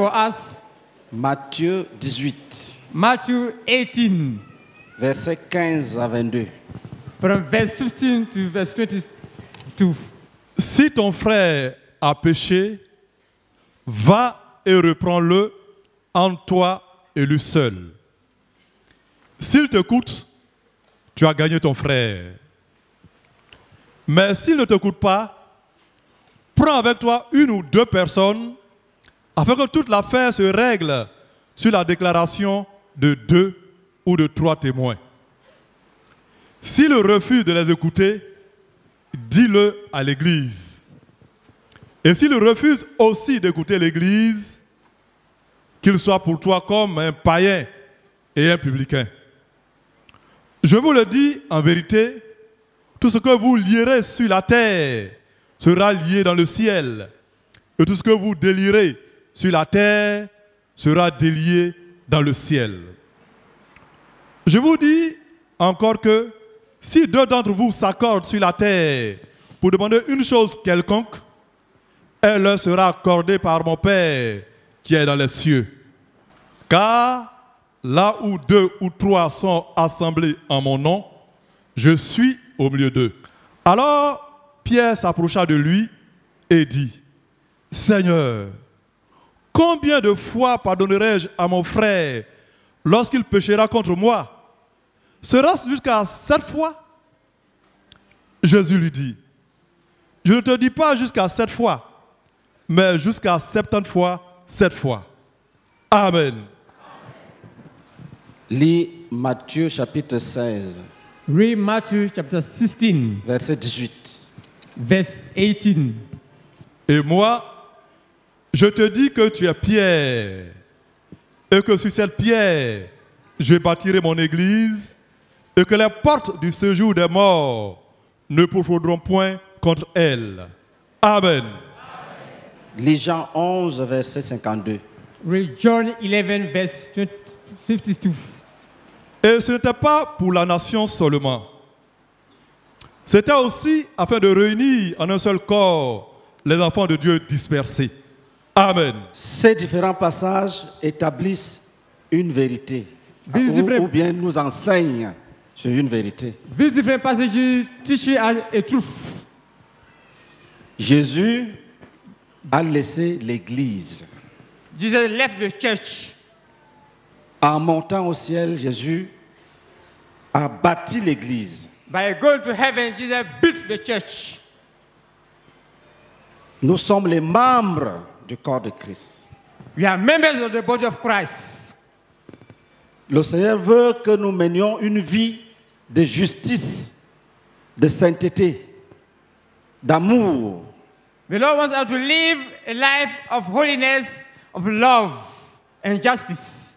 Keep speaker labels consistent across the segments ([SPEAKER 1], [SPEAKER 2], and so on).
[SPEAKER 1] for us?
[SPEAKER 2] Matthieu 18,
[SPEAKER 1] Matthew 18,
[SPEAKER 2] versets 15 à 22.
[SPEAKER 1] from verse 15 to verse 22.
[SPEAKER 3] Si ton frère a péché, va et reprends-le entre toi et lui seul. S'il t'écoute, tu as gagné ton frère. Mais s'il ne t'écoute pas, prends avec toi une ou deux personnes afin que toute l'affaire se règle sur la déclaration de deux ou de trois témoins. S'il refuse de les écouter, dis-le à l'Église. Et s'il refuse aussi d'écouter l'Église, qu'il soit pour toi comme un païen et un publicain. Je vous le dis en vérité, tout ce que vous lierez sur la terre sera lié dans le ciel. Et tout ce que vous délirez sur la terre sera délié dans le ciel. Je vous dis encore que si deux d'entre vous s'accordent sur la terre pour demander une chose quelconque, elle leur sera accordée par mon Père qui est dans les cieux. Car là où deux ou trois sont assemblés en mon nom, je suis au milieu d'eux. Alors Pierre s'approcha de lui et dit, Seigneur, combien de fois pardonnerai-je à mon frère lorsqu'il péchera contre moi? Sera-ce jusqu'à sept fois? Jésus lui dit, je ne te dis pas jusqu'à sept fois, mais jusqu'à septante fois, sept fois. Amen.
[SPEAKER 2] Lis Matthieu chapitre 16,
[SPEAKER 1] Read Matthew chapter 16,
[SPEAKER 2] verset 18.
[SPEAKER 1] verse 18.
[SPEAKER 3] Et moi, je te dis que tu es Pierre, et que sur cette pierre, je bâtirai mon église, et que les portes du séjour des morts ne pourfaudront point contre elle. Amen.
[SPEAKER 2] Lis Jean 11, verset 52.
[SPEAKER 1] Read John 11, verse 20 52.
[SPEAKER 3] Et ce n'était pas pour la nation seulement. C'était aussi afin de réunir en un seul corps les enfants de Dieu dispersés. Amen.
[SPEAKER 2] Ces différents passages établissent une vérité,
[SPEAKER 1] These
[SPEAKER 2] ou,
[SPEAKER 1] different-
[SPEAKER 2] ou bien nous enseignent sur une vérité.
[SPEAKER 1] These different passages teach us a truth.
[SPEAKER 2] Jésus a laissé l'Église.
[SPEAKER 1] Jesus left the church.
[SPEAKER 2] En montant au ciel, Jésus a bâti l'Église.
[SPEAKER 1] By going to heaven, Jesus built the church.
[SPEAKER 2] Nous sommes les membres du corps de Christ.
[SPEAKER 1] We are members of the body of Christ.
[SPEAKER 2] Le Seigneur veut que nous menions une vie de justice, de sainteté, d'amour,
[SPEAKER 1] The Lord wants us to live a life of holiness, of love, and justice,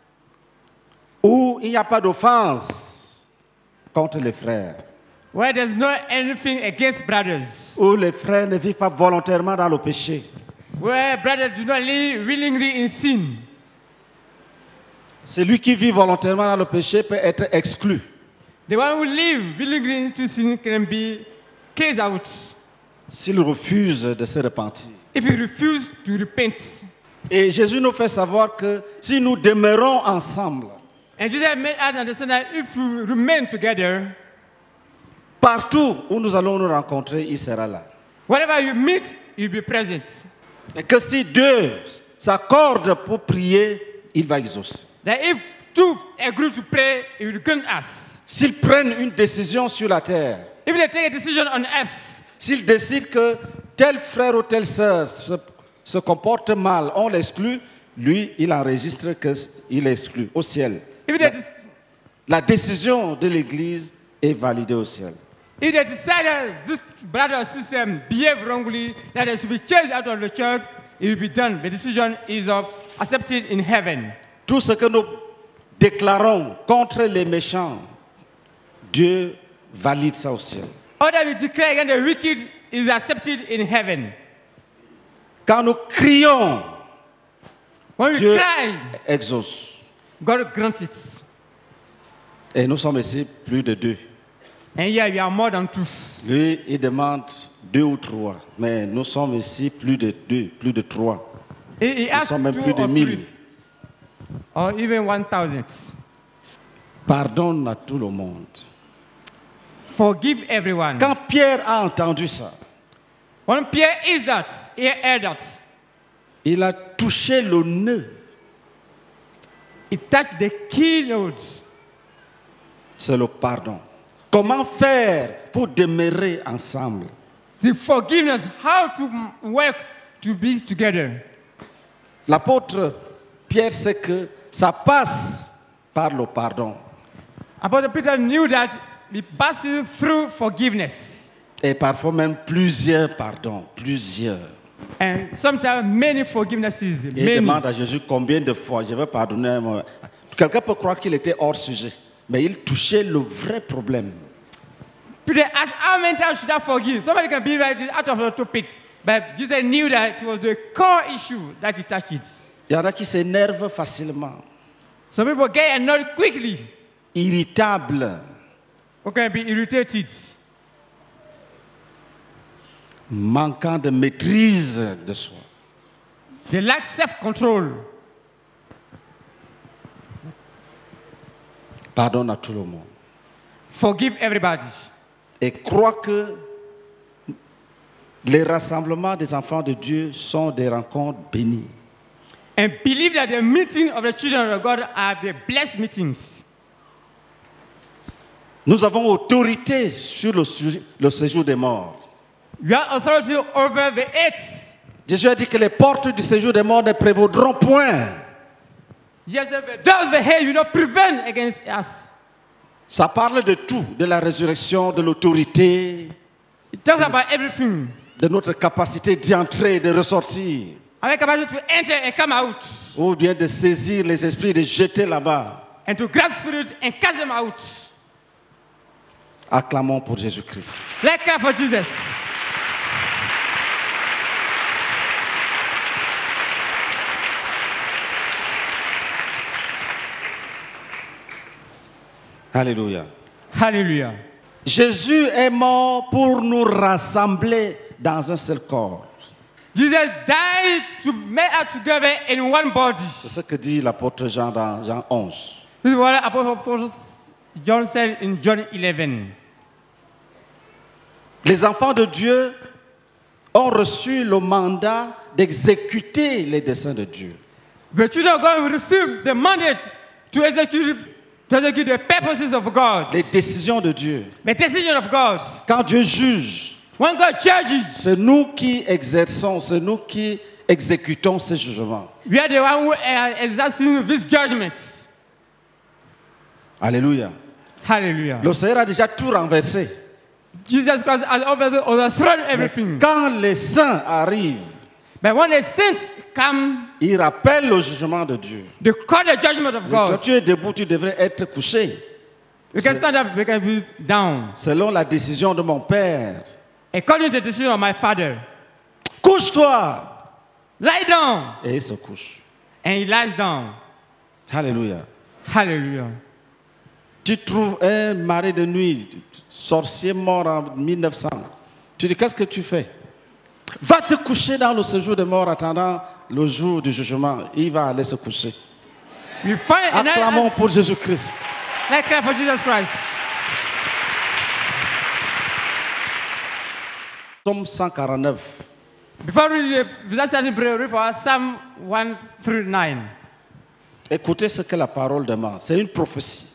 [SPEAKER 2] où il n'y a pas d'offense contre les frères,
[SPEAKER 1] where there's no anything against brothers,
[SPEAKER 2] où les frères ne vivent pas volontairement dans le péché.
[SPEAKER 1] Where brothers do not live willingly in sin.
[SPEAKER 2] Celui qui vit volontairement dans le péché peut être exclu.
[SPEAKER 1] The one who live willingly into sin can be cast out
[SPEAKER 2] s'il refuse de se repentir.
[SPEAKER 1] if he refuse to repent.
[SPEAKER 2] Et Jésus nous fait savoir que si nous demeurons ensemble,
[SPEAKER 1] And Jesus made us understand that if we remain together,
[SPEAKER 2] partout où nous allons nous rencontrer, il sera là.
[SPEAKER 1] wherever you meet, you'll be present.
[SPEAKER 2] Et que si Dieu s'accorde pour prier, il va exaucer. S'ils prennent une décision sur la terre, s'ils décident que tel frère ou telle sœur se, se comporte mal, on l'exclut, lui, il enregistre qu'il est exclu au ciel. La décision de l'Église est validée au ciel.
[SPEAKER 1] If they decide that this brother or sister behave wrongly, that they should be chased out of the church, it will be done. The decision is uh, accepted in heaven.
[SPEAKER 2] Tout ce que nous déclarons contre les méchants, Dieu valide ça au ciel.
[SPEAKER 1] All that we declare against the wicked is accepted in heaven.
[SPEAKER 2] Quand nous crions,
[SPEAKER 1] When we
[SPEAKER 2] Dieu
[SPEAKER 1] cry,
[SPEAKER 2] exauce.
[SPEAKER 1] God grants it.
[SPEAKER 2] Et nous sommes ici plus de deux. Lui, il demande deux ou trois. Mais nous sommes ici plus de deux, plus de trois. Nous sommes même plus de mille.
[SPEAKER 1] or even 1,000.
[SPEAKER 2] Pardonne à tout le monde.
[SPEAKER 1] Forgive everyone.
[SPEAKER 2] Quand Pierre a entendu ça,
[SPEAKER 1] When Pierre is that, he heard that.
[SPEAKER 2] il a touché le nœud.
[SPEAKER 1] He touched the keynote.
[SPEAKER 2] C'est le pardon. Comment faire pour demeurer ensemble?
[SPEAKER 1] The forgiveness, how to work to be together.
[SPEAKER 2] L'apôtre Pierre sait que ça passe par le pardon.
[SPEAKER 1] Apostle Peter knew that he passes through forgiveness.
[SPEAKER 2] Et parfois même plusieurs pardons, plusieurs.
[SPEAKER 1] And sometimes many forgivenesses,
[SPEAKER 2] il
[SPEAKER 1] many.
[SPEAKER 2] demande à Jésus combien de fois je vais pardonner. Quelqu'un peut croire qu'il était hors sujet, mais il touchait le vrai problème.
[SPEAKER 1] Peter asked, how many times should I forgive? Somebody can be right out of the topic. But Jesus knew that it was the core issue that he touched.
[SPEAKER 2] Il y en a qui s'énervent facilement,
[SPEAKER 1] Some people get annoyed quickly
[SPEAKER 2] irritables,
[SPEAKER 1] or can be irritated?
[SPEAKER 2] manquant de maîtrise de soi.
[SPEAKER 1] They lack self-control.
[SPEAKER 2] Pardonne à tout le monde.
[SPEAKER 1] Forgive everybody.
[SPEAKER 2] Et crois que les rassemblements des enfants de Dieu sont des rencontres bénies.
[SPEAKER 1] And believe that the meeting of the children of God are the blessed meetings.
[SPEAKER 2] Nous avons autorité sur le, le séjour des morts.
[SPEAKER 1] You have authority over the earth.
[SPEAKER 2] Jésus a dit que les portes du séjour des morts ne prévaudront point. Ça parle de tout, de la résurrection, de l'autorité,
[SPEAKER 1] It talks about everything.
[SPEAKER 2] de notre capacité d'y entrer et de ressortir,
[SPEAKER 1] Our capacity to enter and come out,
[SPEAKER 2] ou bien de saisir les esprits et de jeter là-bas.
[SPEAKER 1] and to grasp spirit and cast them out.
[SPEAKER 2] Acclamons pour Jésus-Christ. Alléluia.
[SPEAKER 1] Hallelujah.
[SPEAKER 2] Jésus est mort pour nous rassembler dans un seul corps.
[SPEAKER 1] Jesus died to make us together in one body.
[SPEAKER 2] C'est ce que dit l'apôtre Jean dans Jean 11.
[SPEAKER 1] This is what Apostle John said in John 11.
[SPEAKER 2] Les enfants de Dieu ont reçu le mandat d'exécuter les desseins de Dieu.
[SPEAKER 1] The children of God will receive the mandate to execute, to execute the purposes of God,
[SPEAKER 2] Les décisions de Dieu.
[SPEAKER 1] the decision of God.
[SPEAKER 2] Quand Dieu juge,
[SPEAKER 1] When God judges,
[SPEAKER 2] c'est nous qui exerçons, c'est nous qui exécutons ces jugements.
[SPEAKER 1] we are the one who are exercising these judgments.
[SPEAKER 2] Alléluia.
[SPEAKER 1] Hallelujah.
[SPEAKER 2] Le Seigneur a déjà tout renversé.
[SPEAKER 1] Jesus Christ has over- overthrown everything.
[SPEAKER 2] Quand les saints arrivent,
[SPEAKER 1] But when the saints come,
[SPEAKER 2] ils rappellent le jugement de Dieu.
[SPEAKER 1] they call the judgment of
[SPEAKER 2] Quand
[SPEAKER 1] God.
[SPEAKER 2] tu es debout, tu devrais être couché.
[SPEAKER 1] We can stand up, we can be down.
[SPEAKER 2] Selon la décision de mon Père.
[SPEAKER 1] According to the decision of my father.
[SPEAKER 2] Couche-toi.
[SPEAKER 1] Lie down.
[SPEAKER 2] Et il se couche.
[SPEAKER 1] And he lies down.
[SPEAKER 2] Alléluia.
[SPEAKER 1] Hallelujah.
[SPEAKER 2] Tu trouves un mari de nuit, sorcier mort en 1900. Tu dis, qu'est-ce que tu fais? Va te coucher dans le séjour des morts attendant le jour du jugement. Il va aller se coucher. Acclamons pour Jésus-Christ.
[SPEAKER 1] let's clap for Jesus Christ.
[SPEAKER 2] Psaume 149.
[SPEAKER 1] Before we let's read for us Psalm 1 through 9.
[SPEAKER 2] Écoutez ce que la parole demande. C'est une prophétie.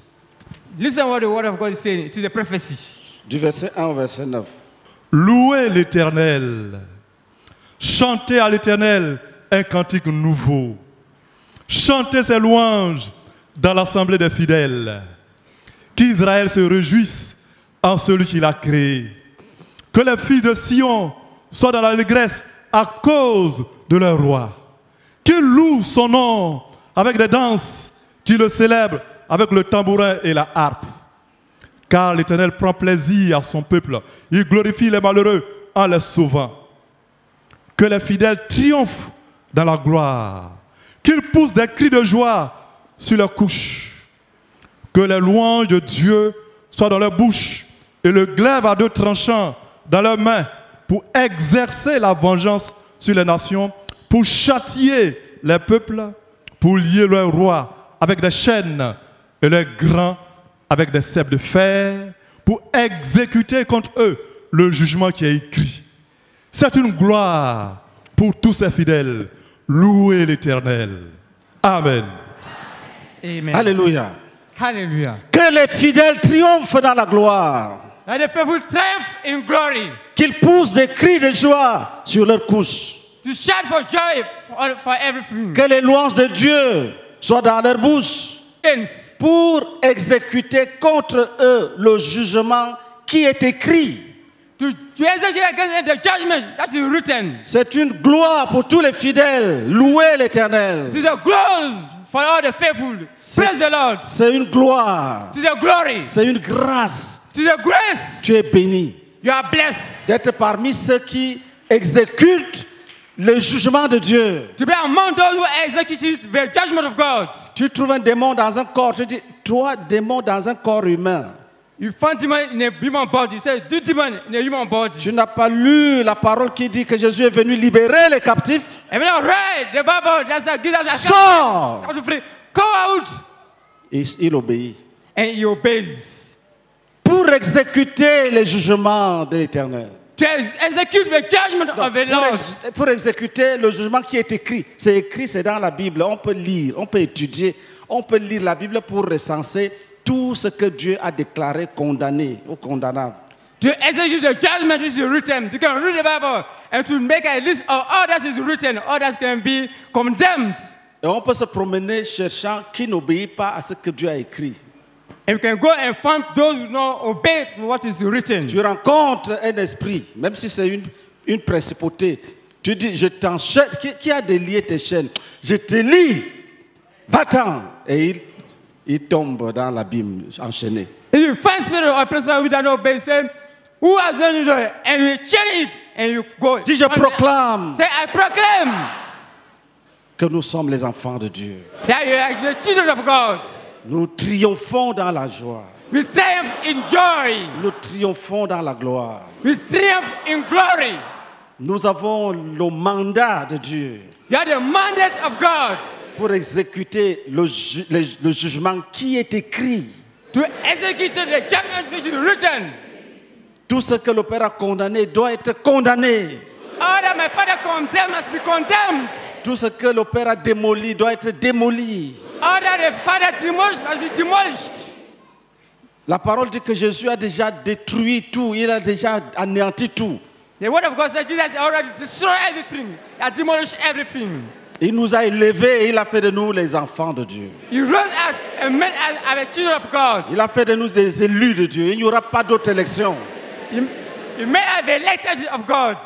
[SPEAKER 1] Listen what the word of God is saying. It is a prophecy.
[SPEAKER 2] Du verset 1 au verset 9.
[SPEAKER 3] Louez l'Éternel. Chantez à l'Éternel un cantique nouveau. Chantez ses louanges dans l'assemblée des fidèles. Qu'Israël se réjouisse en celui qui l'a créé. Que les filles de Sion soient dans l'allégresse à cause de leur roi. Qu'ils louent son nom avec des danses, qui le célèbrent avec le tambourin et la harpe. Car l'Éternel prend plaisir à son peuple. Il glorifie les malheureux en les sauvant. Que les fidèles triomphent dans la gloire. Qu'ils poussent des cris de joie sur leurs couches. Que les louanges de Dieu soient dans leur bouche et le glaive à deux tranchants dans leurs mains pour exercer la vengeance sur les nations, pour châtier les peuples, pour lier leurs rois avec des chaînes et leurs grands avec des cèpes de fer, pour exécuter contre eux le jugement qui est écrit. C'est une gloire pour tous ces fidèles. Louez l'Éternel. Amen.
[SPEAKER 1] Amen.
[SPEAKER 2] Alléluia.
[SPEAKER 1] Hallelujah.
[SPEAKER 2] Que les fidèles triomphent dans la gloire. Qu'ils poussent des cris de joie sur leurs couches.
[SPEAKER 1] To shout for joy for, for everything.
[SPEAKER 2] Que les louanges de Dieu soient dans leur bouche pour exécuter contre eux le jugement qui est écrit. C'est une gloire pour tous les fidèles. Louez l'Éternel.
[SPEAKER 1] It is a glory for all the faithful. Praise the Lord.
[SPEAKER 2] C'est une gloire. C'est une grâce. Tu es béni
[SPEAKER 1] You are blessed
[SPEAKER 2] d'être parmi ceux qui exécutent le jugement de Dieu.
[SPEAKER 1] to be among those who execute the judgment of God.
[SPEAKER 2] Tu trouves un démon dans un corps. Tu dis, toi, démon dans un corps humain.
[SPEAKER 1] You find demon in a human body. You say, do demon in a human body.
[SPEAKER 2] Tu n'as pas lu la parole qui dit que Jésus est venu libérer les captifs?
[SPEAKER 1] Read the Bible? That's a
[SPEAKER 2] Sors
[SPEAKER 1] come to free. Go out.
[SPEAKER 2] Et il obéit.
[SPEAKER 1] And he obeys.
[SPEAKER 2] Pour exécuter les jugements de l'Éternel.
[SPEAKER 1] To ex- execute the judgment of the
[SPEAKER 2] Pour,
[SPEAKER 1] Lord.
[SPEAKER 2] ex- pour exécuter le jugement qui est écrit. C'est écrit, c'est dans la Bible. On peut lire, on peut étudier, on peut lire la Bible pour recenser tout ce que Dieu a déclaré condamné ou condamnable.
[SPEAKER 1] To execute the judgment which is written. You can read the Bible and to make a list of all that is written, all that can be condemned.
[SPEAKER 2] Et on peut se promener cherchant qui n'obéit pas à ce que Dieu a écrit.
[SPEAKER 1] And you can go and find those who not obey what is written.
[SPEAKER 2] Tu rencontres un esprit, même si c'est une, une principauté. Tu dis, je t'enchaîne. Qui, qui a délié tes chaînes? Je te lis. Va-t'en. Et il, il tombe dans l'abîme enchaîné.
[SPEAKER 1] If you find spirit or principle which are not obey, say, who has done it? And you change it and you go.
[SPEAKER 2] Dis, je proclame
[SPEAKER 1] Say, I proclaim
[SPEAKER 2] que nous sommes les enfants de Dieu.
[SPEAKER 1] that you are the children of God.
[SPEAKER 2] Nous triomphons dans la joie.
[SPEAKER 1] We triumph in joy.
[SPEAKER 2] Nous triomphons dans la gloire.
[SPEAKER 1] We triumph in glory.
[SPEAKER 2] Nous avons le mandat de Dieu
[SPEAKER 1] You are the mandate of God
[SPEAKER 2] pour exécuter le, ju- le- le jugement qui est écrit.
[SPEAKER 1] to execute the judgment which is written.
[SPEAKER 2] Tout ce que le Père a condamné doit être condamné.
[SPEAKER 1] All that my father condemned must be condemned.
[SPEAKER 2] Tout ce que le Père a démoli doit être démoli.
[SPEAKER 1] All that the father demolished must be demolished.
[SPEAKER 2] La parole dit que Jésus a déjà détruit tout, il a déjà anéanti tout.
[SPEAKER 1] The word of God says Jesus has already destroyed everything, he has demolished everything.
[SPEAKER 2] Il nous a élevés et il a fait de nous les enfants de Dieu. Il a fait de nous des élus de Dieu. Il n'y aura pas d'autre élection.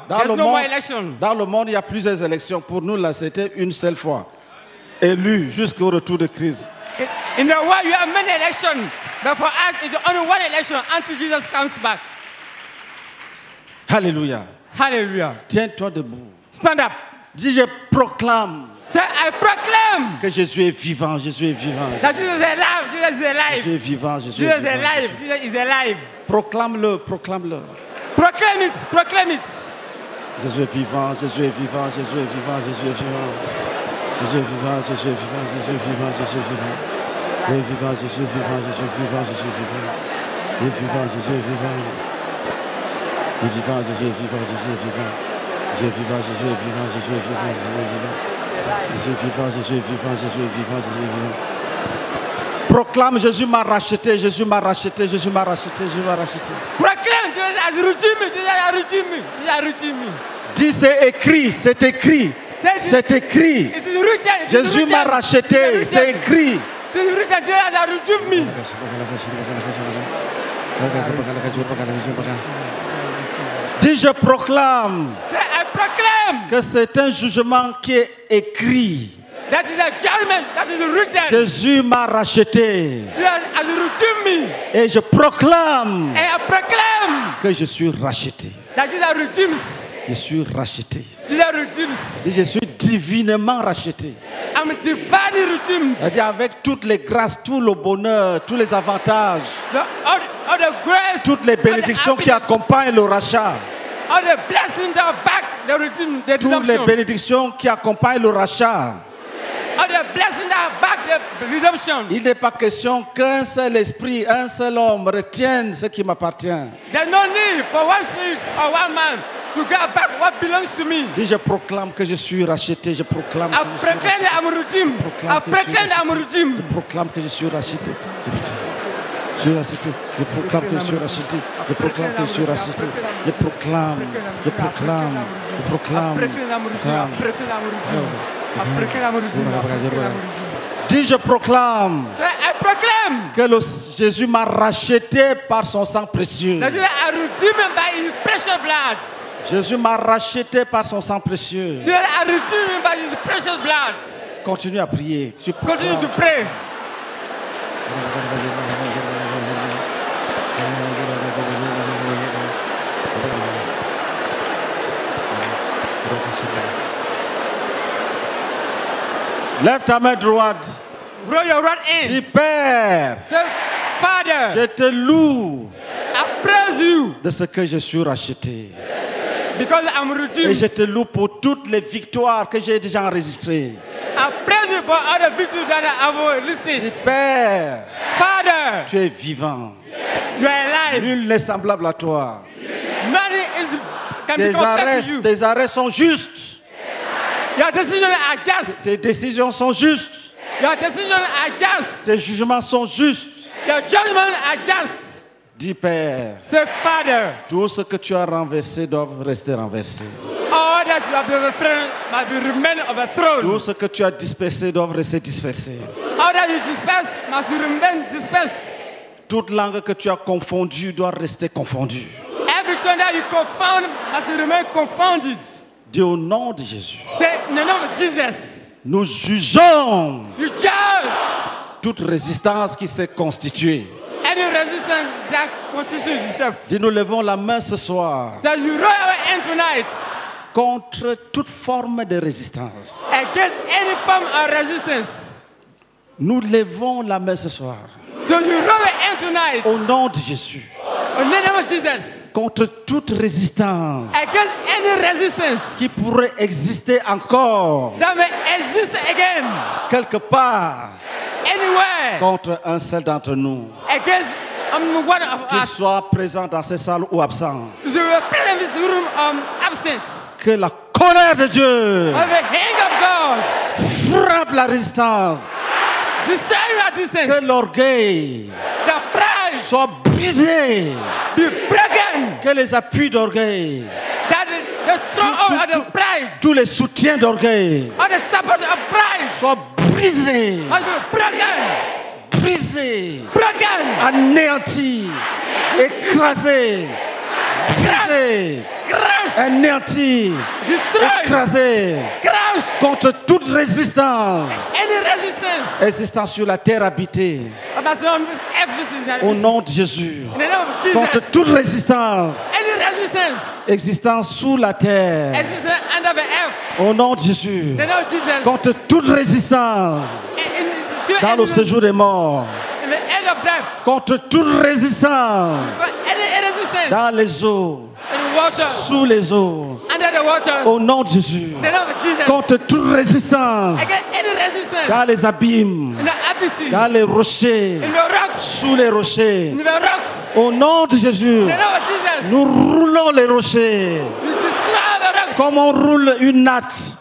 [SPEAKER 2] Dans le, monde, dans le monde, il y a plusieurs élections. Pour nous, là, c'était une seule fois. Élu jusqu'au retour de Christ.
[SPEAKER 1] In the world, you have many elections, but for us, it's only one election until Jesus comes back.
[SPEAKER 2] Alléluia.
[SPEAKER 1] Hallelujah.
[SPEAKER 2] Tiens-toi debout.
[SPEAKER 1] Stand up.
[SPEAKER 2] Dis, je proclame
[SPEAKER 1] Say, I proclaim
[SPEAKER 2] que Jésus est vivant. Jésus est vivant.
[SPEAKER 1] that Jesus is alive. Jesus is alive.
[SPEAKER 2] Jésus est vivant. Jésus
[SPEAKER 1] Jesus
[SPEAKER 2] est vivant.
[SPEAKER 1] alive. Jesus is alive.
[SPEAKER 2] Proclame-le, proclame-le.
[SPEAKER 1] Proclaim it. Proclaim it.
[SPEAKER 2] Jésus est vivant, Jésus est vivant, Jésus est vivant, Jésus est vivant. Jésus est vivant, Jésus est vivant, Jésus est vivant, Jésus est vivant. Il est vivant, Jésus est vivant, Jésus est vivant, Jésus est vivant. Il est vivant, Jésus est vivant. Il est vivant, Jésus est vivant, Jésus est vivant. Jésus est vivant, Jésus est vivant, Jésus est vivant, Jésus est vivant. Jésus est vivant, Jésus est vivant, Jésus est vivant, Jésus est vivant. Proclame, Jésus m'a racheté, Jésus m'a racheté, Jésus m'a racheté, Jésus m'a racheté.
[SPEAKER 1] Proclaim Jesus has redeemed me. Jesus has redeemed me. Jesus has redeemed me.
[SPEAKER 2] Dis, c'est écrit, c'est écrit, c'est écrit. Jésus m'a racheté, c'est écrit.
[SPEAKER 1] It is written. Jesus has redeemed me.
[SPEAKER 2] Dis, je proclame
[SPEAKER 1] Say, I proclaim
[SPEAKER 2] que c'est un jugement qui est écrit.
[SPEAKER 1] that is a judgment that is written.
[SPEAKER 2] Jésus m'a racheté
[SPEAKER 1] has me.
[SPEAKER 2] et je proclame
[SPEAKER 1] And I proclaim
[SPEAKER 2] que je suis racheté.
[SPEAKER 1] that.
[SPEAKER 2] Je suis racheté. Je suis divinement racheté.
[SPEAKER 1] I'm divinely
[SPEAKER 2] avec toutes les grâces, tout le bonheur, tous les avantages,
[SPEAKER 1] The, all, all the grace,
[SPEAKER 2] toutes les bénédictions qui
[SPEAKER 1] all the, happiness,
[SPEAKER 2] accompagnent le rachat.
[SPEAKER 1] All the blessings that back the redeem, the
[SPEAKER 2] toutes les bénédictions qui accompagnent le rachat.
[SPEAKER 1] All the blessings that back the redemption.
[SPEAKER 2] Il n'est pas question qu'un seul esprit, un seul homme retienne ce qui m'appartient.
[SPEAKER 1] There's no need for one spirit or one man to get back what belongs to me.
[SPEAKER 2] Dis, je proclame que je suis racheté, je proclame
[SPEAKER 1] I
[SPEAKER 2] je suis
[SPEAKER 1] proclaim that I'm redeemed. I
[SPEAKER 2] proclame que je suis
[SPEAKER 1] proclaim that I'm
[SPEAKER 2] racheté.
[SPEAKER 1] redeemed.
[SPEAKER 2] Je proclame que je suis racheté. Je racheté. Je proclame que je suis racheté. Je proclame que je suis racheté. Je proclame. Je proclame. Je proclame.
[SPEAKER 1] Redeemed.
[SPEAKER 2] Dis, je proclame
[SPEAKER 1] proclaim
[SPEAKER 2] que le- Jésus m'a racheté par son sang précieux.
[SPEAKER 1] that you are redeemed by his precious blood.
[SPEAKER 2] Jésus m'a racheté par son sang précieux.
[SPEAKER 1] You are redeemed by his precious blood.
[SPEAKER 2] Continue à prier.
[SPEAKER 1] Continue to pray.
[SPEAKER 2] Lève ta main droite.
[SPEAKER 1] Roll your right hand.
[SPEAKER 2] Dis, Père,
[SPEAKER 1] Say, Father,
[SPEAKER 2] je te loue
[SPEAKER 1] I praise you
[SPEAKER 2] de ce que je suis racheté.
[SPEAKER 1] because I'm
[SPEAKER 2] Et
[SPEAKER 1] redeemed.
[SPEAKER 2] je te loue pour toutes les victoires que j'ai déjà enregistrées.
[SPEAKER 1] I praise you for all the victories that I have
[SPEAKER 2] Dis,
[SPEAKER 1] listed.
[SPEAKER 2] Père,
[SPEAKER 1] Father,
[SPEAKER 2] tu es vivant.
[SPEAKER 1] you are alive.
[SPEAKER 2] Nul n'est semblable à toi.
[SPEAKER 1] Nothing is can
[SPEAKER 2] Tes arrêts, tes arrêts sont justes.
[SPEAKER 1] Your decisions are just.
[SPEAKER 2] Tes décisions sont justes.
[SPEAKER 1] Your decisions are just.
[SPEAKER 2] Tes jugements sont justes.
[SPEAKER 1] Your judgments are just.
[SPEAKER 2] Dis, Père,
[SPEAKER 1] Say, Father,
[SPEAKER 2] tout ce que tu as renversé doit rester renversé.
[SPEAKER 1] all that you have been refrained must be remain a
[SPEAKER 2] Tout ce que tu as dispersé doit rester dispersé.
[SPEAKER 1] All that you dispersed must remain dispersed.
[SPEAKER 2] Toute langue que tu as confondue doit rester confondue.
[SPEAKER 1] Every tongue that you confound must remain confounded.
[SPEAKER 2] Dis au nom de Jésus. Nous jugeons toute résistance qui s'est constituée.
[SPEAKER 1] any resistance that constitutes itself.
[SPEAKER 2] Dis, nous levons la main ce soir contre toute forme de résistance.
[SPEAKER 1] against any form of resistance.
[SPEAKER 2] Nous levons la main ce soir
[SPEAKER 1] So you roll your hand tonight
[SPEAKER 2] au nom de Jésus contre toute résistance
[SPEAKER 1] against any resistance
[SPEAKER 2] qui pourrait exister encore
[SPEAKER 1] that may exist again
[SPEAKER 2] quelque part
[SPEAKER 1] anywhere
[SPEAKER 2] contre un seul d'entre nous,
[SPEAKER 1] against um, one of
[SPEAKER 2] qu'il
[SPEAKER 1] us.
[SPEAKER 2] soit présent dans ces salles ou absent.
[SPEAKER 1] So we are present in this room um, absent.
[SPEAKER 2] Que la colère de Dieu
[SPEAKER 1] Of the hand of God,
[SPEAKER 2] frappe la résistance. Que l'orgueil soit brisé. Que les appuis d'orgueil, tous les soutiens d'orgueil. Soient brisés, brisés, anéantis, écrasés, brisés, Écrasés
[SPEAKER 1] Crush.
[SPEAKER 2] contre toute résistance existant sur la terre habitée.
[SPEAKER 1] Everything.
[SPEAKER 2] Au nom de Jésus. Contre toute résistance existant sous la terre. Au nom de Jésus. Contre toute résistance dans le séjour des morts. Contre toute résistance dans les eaux, sous les eaux. Au nom de Jésus. Contre toute résistance dans les abîmes, dans les rochers, sous les rochers. Au nom de Jésus. Nous roulons les rochers comme on roule une natte.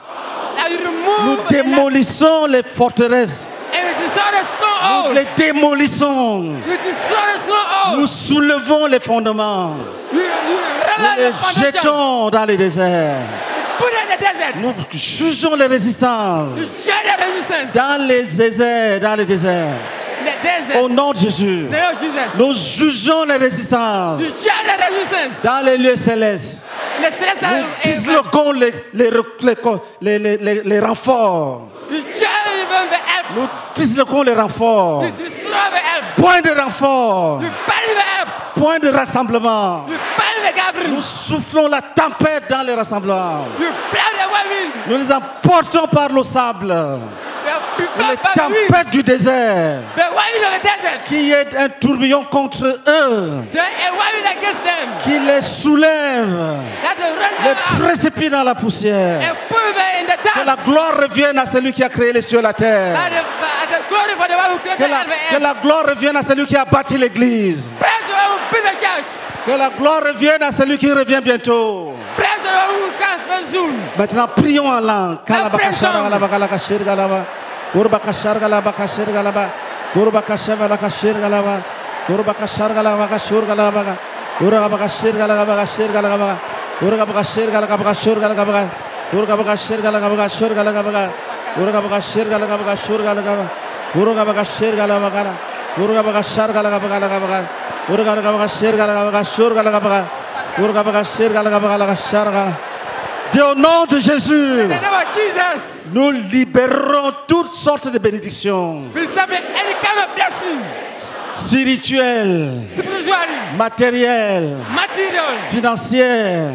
[SPEAKER 2] Nous démolissons les forteresses. Nous les démolissons. Nous soulevons les fondements. Jetons dans les déserts. Nous jugeons les résistances dans les déserts, dans les déserts. Au nom de Jésus. Nous jugeons les résistances dans les lieux célestes. Nous disloquons les, les, les, renforts. Nous disloquons les renforts. Point de renfort. Point de rassemblement. Nous soufflons la tempête dans les rassemblements. Nous les emportons par le sable. Les tempêtes du désert, y ait un tourbillon contre eux, qui les soulève, les précipite dans la poussière. Que la gloire revienne à celui qui a créé les cieux et la terre.
[SPEAKER 1] Who created
[SPEAKER 2] Que la, que la gloire revienne à celui qui a bâti l'église. Que la gloire revienne à celui qui revient bientôt. Maintenant, prions en langue. Kurba
[SPEAKER 1] kasar
[SPEAKER 2] galaba kasir galaba. Kurba kasar galaba kasir galaba. Kurba kasar galaba kasur galaba. Kurba kasir galaba kasir galaba. Kurba kasir galaba kasur galaba. Kurba kasir galaba kasur galaba. Kurba kasir galaba kasur galaba. Kurba kasir galaba galaba. Kurba kasar galaba galaba. Kurba kasir galaba kasur galaba. Kurba kasir galaba galaba kasar galaba. Au nom de Jésus, nous libérons toutes sortes de bénédictions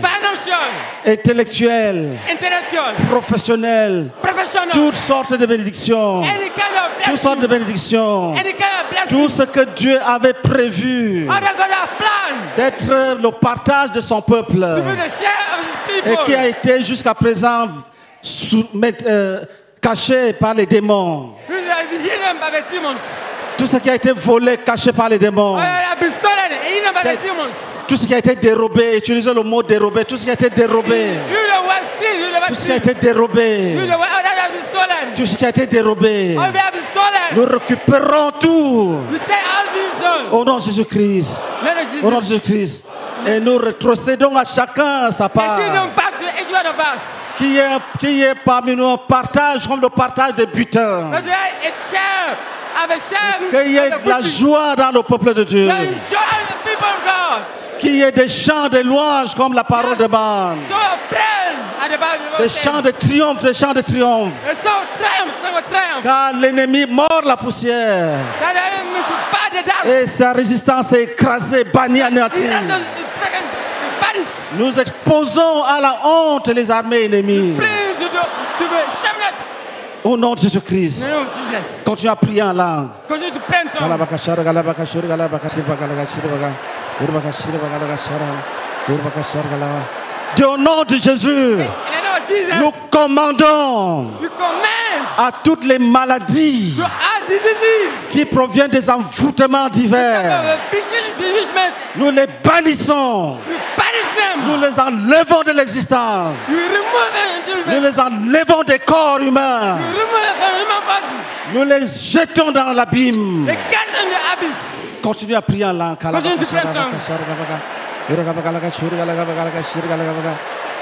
[SPEAKER 1] financial,
[SPEAKER 2] intellectuelles,
[SPEAKER 1] intellectual,
[SPEAKER 2] professionnelles,
[SPEAKER 1] professional,
[SPEAKER 2] toutes sortes de bénédictions, toutes sortes de bénédictions, tout ce que Dieu avait prévu d'être le partage de son peuple et qui a été jusqu'à présent euh, caché par les démons. Tout ce qui a été volé, caché par les démons.
[SPEAKER 1] Demons.
[SPEAKER 2] Tout ce qui a été dérobé, utilisez le mot dérobé, tout ce qui a été dérobé, tout ce qui a été dérobé,
[SPEAKER 1] oh,
[SPEAKER 2] tout ce qui a été dérobé, nous récupérons tout au nom de Jésus-Christ, au nom de. Jésus-Christ. Et nous rétrocédons à chacun sa part. Qui est, qui est parmi nous? Un partage comme le partage des butins. Qu'il y ait de la joie dans le peuple de Dieu. Qu'il y ait des chants de louanges comme la parole
[SPEAKER 1] the Bible.
[SPEAKER 2] Des chants de triomphe, des chants de triomphe. Car l'ennemi mord la poussière. Et sa résistance est écrasée, bannie, anéantie. Nous exposons à la honte les armées ennemies.
[SPEAKER 1] Please to, do, to be shameless.
[SPEAKER 2] Au nom de Jésus-Christ. Continue à prier en langue.
[SPEAKER 1] Continue to pray in tongues.
[SPEAKER 2] Galabakashara, galabakashura, galabakashira, galabakashira, baga. Urbakashira, galabakashara. Urbakashara, galaba. Dieu, au nom de Jésus,
[SPEAKER 1] In the name of Jesus.
[SPEAKER 2] nous commandons
[SPEAKER 1] You command
[SPEAKER 2] à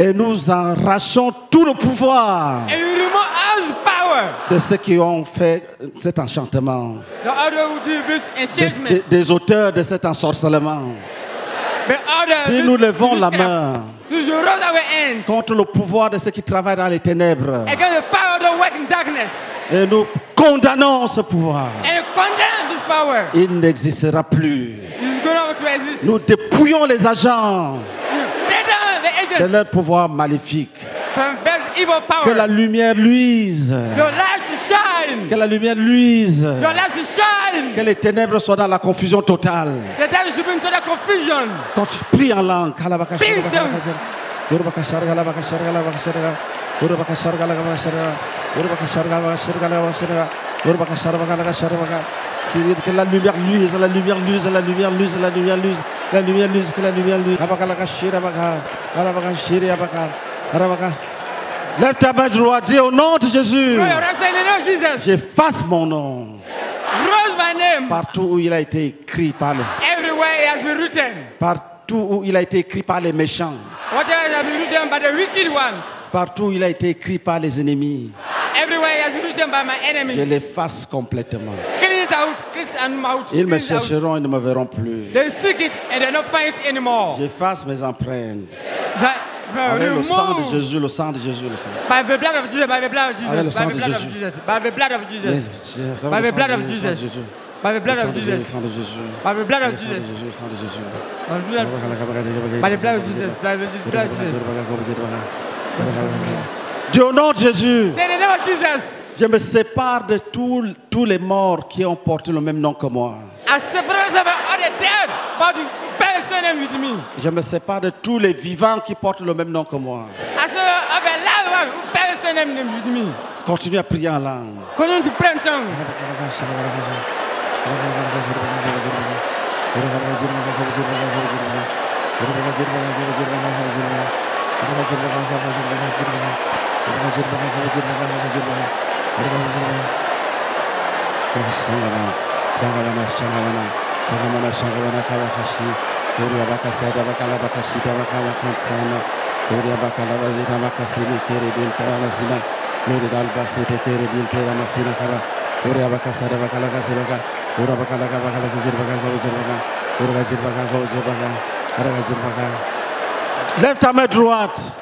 [SPEAKER 2] Et nous arrachons tout le pouvoir
[SPEAKER 1] And you remove all power.
[SPEAKER 2] de ceux qui ont fait cet enchantement,
[SPEAKER 1] The other who did this
[SPEAKER 2] des,
[SPEAKER 1] enchantment.
[SPEAKER 2] des- des auteurs de cet ensorcellement. Si nous levons la main contre le pouvoir de ceux qui travaillent dans les ténèbres, et nous condamnons ce pouvoir, il n'existera plus. Nous dépouillons les agents
[SPEAKER 1] You break down the
[SPEAKER 2] de leur pouvoir maléfique. Que la lumière luise. Que la lumière luise. Que les ténèbres soient dans la confusion totale. Quand tu pries en langue,
[SPEAKER 1] Prie en langue.
[SPEAKER 2] que la lumière luise, la lumière luise, la lumière luise, la lumière luise, la lumière luise, que la lumière luise. Lève ta main droite, dis au nom de Jésus, j'efface mon nom partout où il a été écrit par les,
[SPEAKER 1] Everywhere it has been written.
[SPEAKER 2] partout où il a été écrit par les méchants.
[SPEAKER 1] Whatever has been written by the wicked ones.
[SPEAKER 2] Partout où il a été écrit par les ennemis,
[SPEAKER 1] Everywhere it has been written by my
[SPEAKER 2] je
[SPEAKER 1] enemies.
[SPEAKER 2] l'efface complètement. Ils me chercheront et ne me verront plus. J'efface mes empreintes.
[SPEAKER 1] But, but
[SPEAKER 2] Avec le sang de Jésus, le sang de Jésus, le sang.
[SPEAKER 1] by the blood of Jesus, by the blood of
[SPEAKER 2] Avec le
[SPEAKER 1] Jesus,
[SPEAKER 2] sang
[SPEAKER 1] by the
[SPEAKER 2] de
[SPEAKER 1] blood of
[SPEAKER 2] Jésus.
[SPEAKER 1] Jesus, by the blood of Jesus, by
[SPEAKER 2] le
[SPEAKER 1] the blood
[SPEAKER 2] sang
[SPEAKER 1] of
[SPEAKER 2] de Jésus, le sang de
[SPEAKER 1] Jesus,
[SPEAKER 2] Jésus.
[SPEAKER 1] by the blood
[SPEAKER 2] Le sang
[SPEAKER 1] of
[SPEAKER 2] de Jésus, le
[SPEAKER 1] Jesus,
[SPEAKER 2] sang de Jésus.
[SPEAKER 1] by the blood
[SPEAKER 2] Le
[SPEAKER 1] of
[SPEAKER 2] sang de
[SPEAKER 1] Jesus,
[SPEAKER 2] Jésus, le sang de Jésus.
[SPEAKER 1] by the blood of Jesus, by the blood of Jesus.
[SPEAKER 2] Dieu, au nom de Jésus. Je me sépare de tous, tous les morts qui ont porté le même nom que moi.
[SPEAKER 1] I separate myself from all the dead, but you bear the name with me.
[SPEAKER 2] Je me sépare de tous les vivants qui portent le même nom que moi.
[SPEAKER 1] I say, of a live one who bear the same name with me.
[SPEAKER 2] Continue à prier en langue.
[SPEAKER 1] Continue to pray in tongue.
[SPEAKER 2] Lève ta main droite.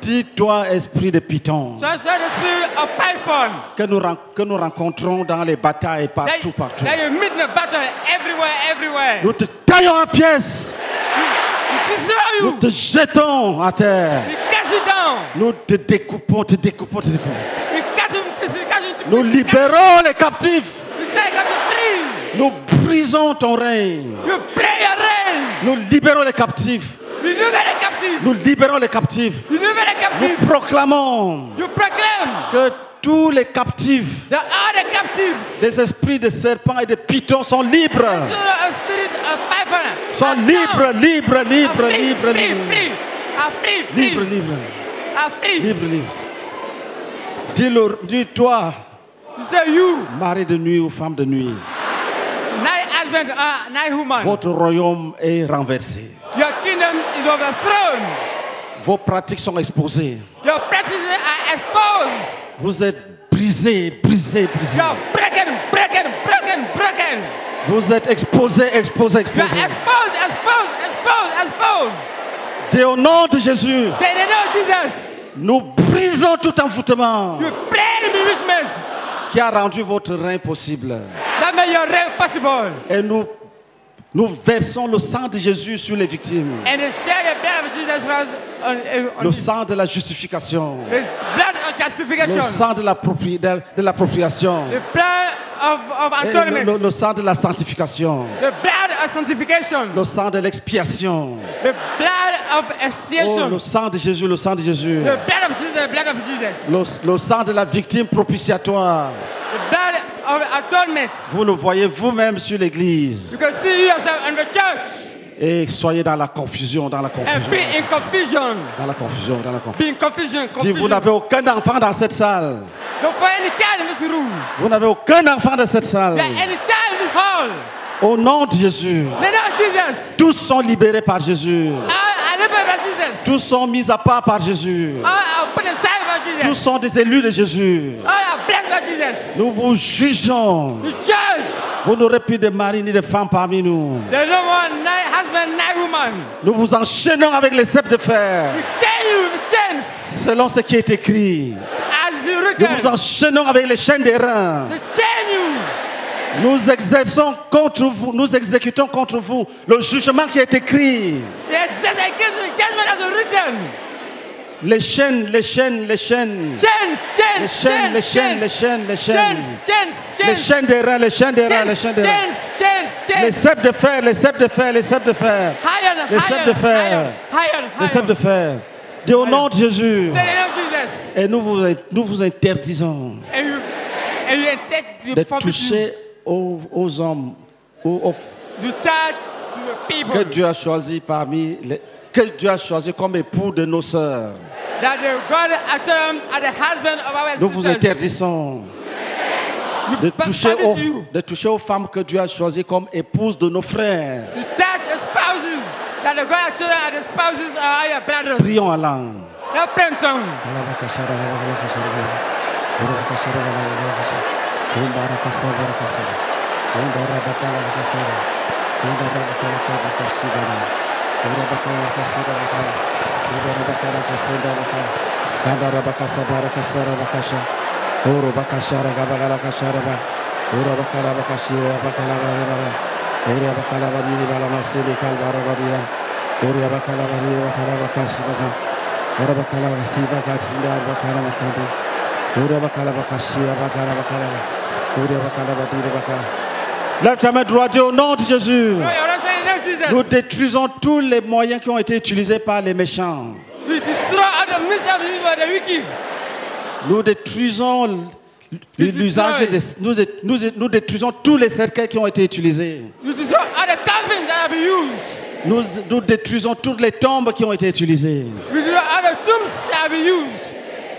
[SPEAKER 2] Dis-toi, esprit de Python, que nous, que nous rencontrons dans les batailles partout, partout. Nous te taillons en pièces. Nous te jetons à terre. Nous te découpons, te découpons, te découpons. Nous libérons les captifs. Nous brisons ton règne. Nous libérons les captifs. Nous libérons les captifs. Nous proclamons
[SPEAKER 1] You proclaim
[SPEAKER 2] que tous les captifs des esprits de serpents et de pythons sont libres. Sont libres, libres, libres, libres, libres.
[SPEAKER 1] free, free.
[SPEAKER 2] Libre, libre, dis-toi,
[SPEAKER 1] You say you,
[SPEAKER 2] mari de nuit ou femme de nuit,
[SPEAKER 1] night woman.
[SPEAKER 2] votre royaume est renversé.
[SPEAKER 1] Your kingdom is overthrown.
[SPEAKER 2] Vos pratiques sont exposées.
[SPEAKER 1] Your practices are exposed.
[SPEAKER 2] Vous êtes brisés, brisés, brisés.
[SPEAKER 1] You're broken, broken, broken, broken.
[SPEAKER 2] Vous êtes exposés, exposés,
[SPEAKER 1] You're
[SPEAKER 2] exposés.
[SPEAKER 1] exposed, exposed, exposed, exposed.
[SPEAKER 2] Au nom de Jésus,
[SPEAKER 1] Say the name of Jesus.
[SPEAKER 2] nous brisons tout envoûtement
[SPEAKER 1] You pray the
[SPEAKER 2] qui a rendu votre rein possible.
[SPEAKER 1] made your reign possible.
[SPEAKER 2] Et nous, nous versons le sang de Jésus sur les victimes.
[SPEAKER 1] And to share the blood of Jesus Christ on, on
[SPEAKER 2] Le sang de la justification.
[SPEAKER 1] the blood of
[SPEAKER 2] Le sang de l'appropri- de- de l'appropriation. Et Le, le- le sang de la sanctification.
[SPEAKER 1] The blood of sanctification.
[SPEAKER 2] Le sang de l'expiation.
[SPEAKER 1] The blood of
[SPEAKER 2] Oh, le sang de Jésus, le sang de Jésus.
[SPEAKER 1] The blood of Jesus, blood of Jesus.
[SPEAKER 2] Le, le sang de la victime propitiatoire.
[SPEAKER 1] The blood.
[SPEAKER 2] Vous le voyez vous-même sur l'église.
[SPEAKER 1] You can see yourself in the church
[SPEAKER 2] Et soyez dans la confusion, dans la confusion. Dans la confusion, dans la confusion. Dis, vous n'avez aucun enfant dans cette salle.
[SPEAKER 1] Don't find any child in this room.
[SPEAKER 2] Vous n'avez aucun enfant dans cette salle. Au nom de Jésus, tous sont libérés par Jésus. Tous sont mis à part par Jésus. Tous sont des élus de Jésus.
[SPEAKER 1] Jesus.
[SPEAKER 2] Nous vous jugeons.
[SPEAKER 1] The church.
[SPEAKER 2] Vous n'aurez plus de mari ni de femme parmi nous.
[SPEAKER 1] There's no more night husband, night woman.
[SPEAKER 2] Nous vous enchaînons avec les ceps de fer.
[SPEAKER 1] We chain you with chains.
[SPEAKER 2] Selon ce qui est écrit.
[SPEAKER 1] As you
[SPEAKER 2] Nous vous
[SPEAKER 1] written.
[SPEAKER 2] enchaînons avec les chaînes des reins.
[SPEAKER 1] We chain you.
[SPEAKER 2] Nous exerçons contre vous, nous exécutons contre vous le jugement qui est écrit.
[SPEAKER 1] Yes, yes, the judgment as written.
[SPEAKER 2] Les chaînes, les chaînes, les chaînes. Les chaînes, les chaînes, les chaînes, les chaînes. Les chaînes des reins, les chaînes des reins, les chaînes des reins. Les ceps de fer, les ceps de fer, les ceps de fer. Les ceps de fer. Les ceps de fer. Dis au nom de Jésus. Et nous vous, nous vous interdisons de toucher aux, aux hommes aux- aux- que Dieu a choisi parmi les, que Dieu a choisi comme époux de nos sœurs.
[SPEAKER 1] that the God at them are the husband of our
[SPEAKER 2] Nous vous interdisons de toucher, aux,
[SPEAKER 1] you?
[SPEAKER 2] de toucher aux femmes que Dieu a choisies comme épouses de nos frères. Prions en langue. Lève ta main droite, au nom de Jésus. Nous détruisons tous les moyens qui ont été utilisés par les méchants. Nous détruisons l'usage des, nous, nous, nous détruisons tous les cercueils qui ont été utilisés. Nous, nous détruisons toutes les tombes qui ont été utilisées.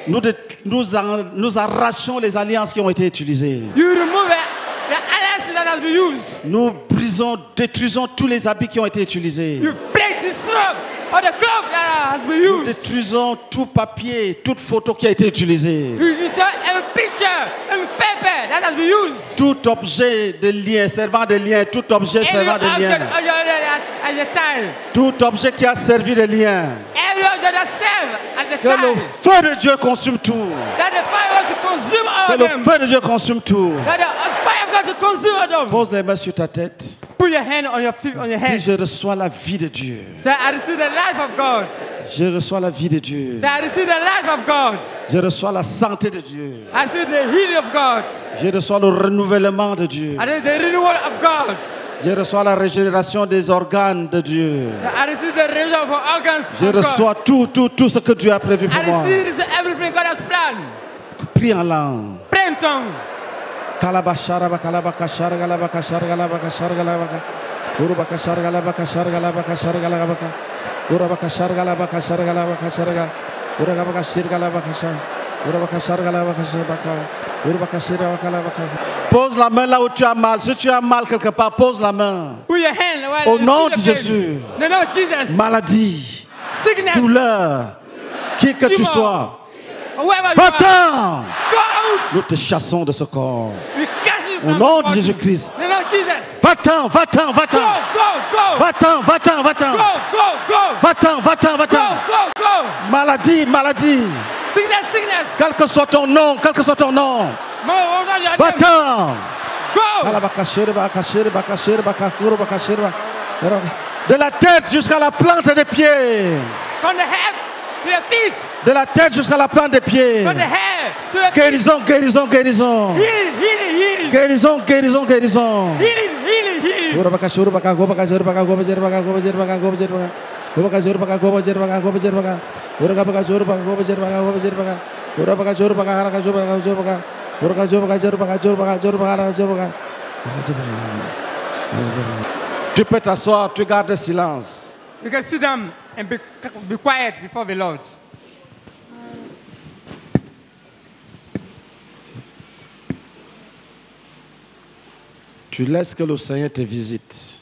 [SPEAKER 2] Nous, nous arrachons les alliances qui ont été utilisées.
[SPEAKER 1] You remove the, the alliance that has been used.
[SPEAKER 2] Nous brisons, détruisons tous les habits qui ont été utilisés.
[SPEAKER 1] You break, the has been
[SPEAKER 2] Nous
[SPEAKER 1] used.
[SPEAKER 2] détruisons tout papier, toute photo qui a été utilisée.
[SPEAKER 1] Destroy every picture, every paper that has been used.
[SPEAKER 2] Tout objet de lien, servant de lien, tout objet servant de lien. Tout objet qui a servi de lien.
[SPEAKER 1] Every object that serve as a
[SPEAKER 2] Que le feu de Dieu consume tout.
[SPEAKER 1] That the fire to consume all
[SPEAKER 2] Que le feu de Dieu consume tout.
[SPEAKER 1] That the fire to consume all them.
[SPEAKER 2] Pose les mains sur ta tête.
[SPEAKER 1] Put your hand on your feet, on your
[SPEAKER 2] Dis,
[SPEAKER 1] head.
[SPEAKER 2] je reçois la vie de Dieu.
[SPEAKER 1] Say, I receive the life of God.
[SPEAKER 2] Je reçois la vie de Dieu.
[SPEAKER 1] I receive the life of God.
[SPEAKER 2] Je reçois la santé de Dieu.
[SPEAKER 1] I receive the healing of God.
[SPEAKER 2] Je reçois le renouvellement de Dieu.
[SPEAKER 1] I receive the renewal of God.
[SPEAKER 2] Je reçois la régénération des organes de Dieu.
[SPEAKER 1] I receive the renewal of organs.
[SPEAKER 2] Je
[SPEAKER 1] God.
[SPEAKER 2] reçois tout, tout, tout ce que Dieu a prévu
[SPEAKER 1] I
[SPEAKER 2] pour moi.
[SPEAKER 1] receive everything God has planned.
[SPEAKER 2] Prie en langue.
[SPEAKER 1] Pray in tongue.
[SPEAKER 2] Kalabakashara. Baka. Pose la main là où tu as mal. Si tu as mal quelque part, pose la main. Au nom de. Jésus. Maladie, douleur, qui que tu sois. Va-t'en. Nous te chassons de ce corps. Au nom de. Jésus-Christ. Va-t'en, va-t'en, va-t'en. Va-t'en, va-t'en, va-t'en.
[SPEAKER 1] Go, go, go.
[SPEAKER 2] Va-t'en, va-t'en, va-t'en.
[SPEAKER 1] go, go.
[SPEAKER 2] Maladie, maladie.
[SPEAKER 1] Sickness, sickness.
[SPEAKER 2] Quel que soit ton nom, quel que soit ton nom. Va-t'en. De la tête jusqu'à la plante des pieds.
[SPEAKER 1] From the head to the feet.
[SPEAKER 2] De la tête jusqu'à la plante des pieds. Guérison, guérison, guérison. Guérison, guérison, guérison. Tu peux t'asseoir, tu gardes silence.
[SPEAKER 1] You can sit down and be, be quiet before the Lord.
[SPEAKER 2] Tu laisses que le Seigneur te visite.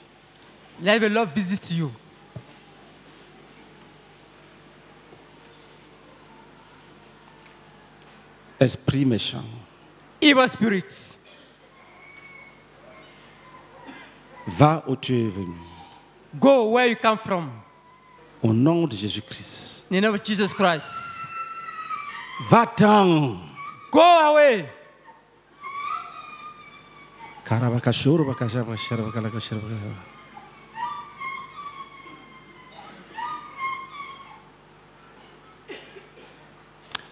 [SPEAKER 1] Let the Lord visit you.
[SPEAKER 2] Esprit méchant,
[SPEAKER 1] Evil spirits,
[SPEAKER 2] va où tu es venu.
[SPEAKER 1] go where you come from.
[SPEAKER 2] Au nom de Jésus-Christ.
[SPEAKER 1] In the name of Jesus Christ.
[SPEAKER 2] Va-t'en.
[SPEAKER 1] Go away.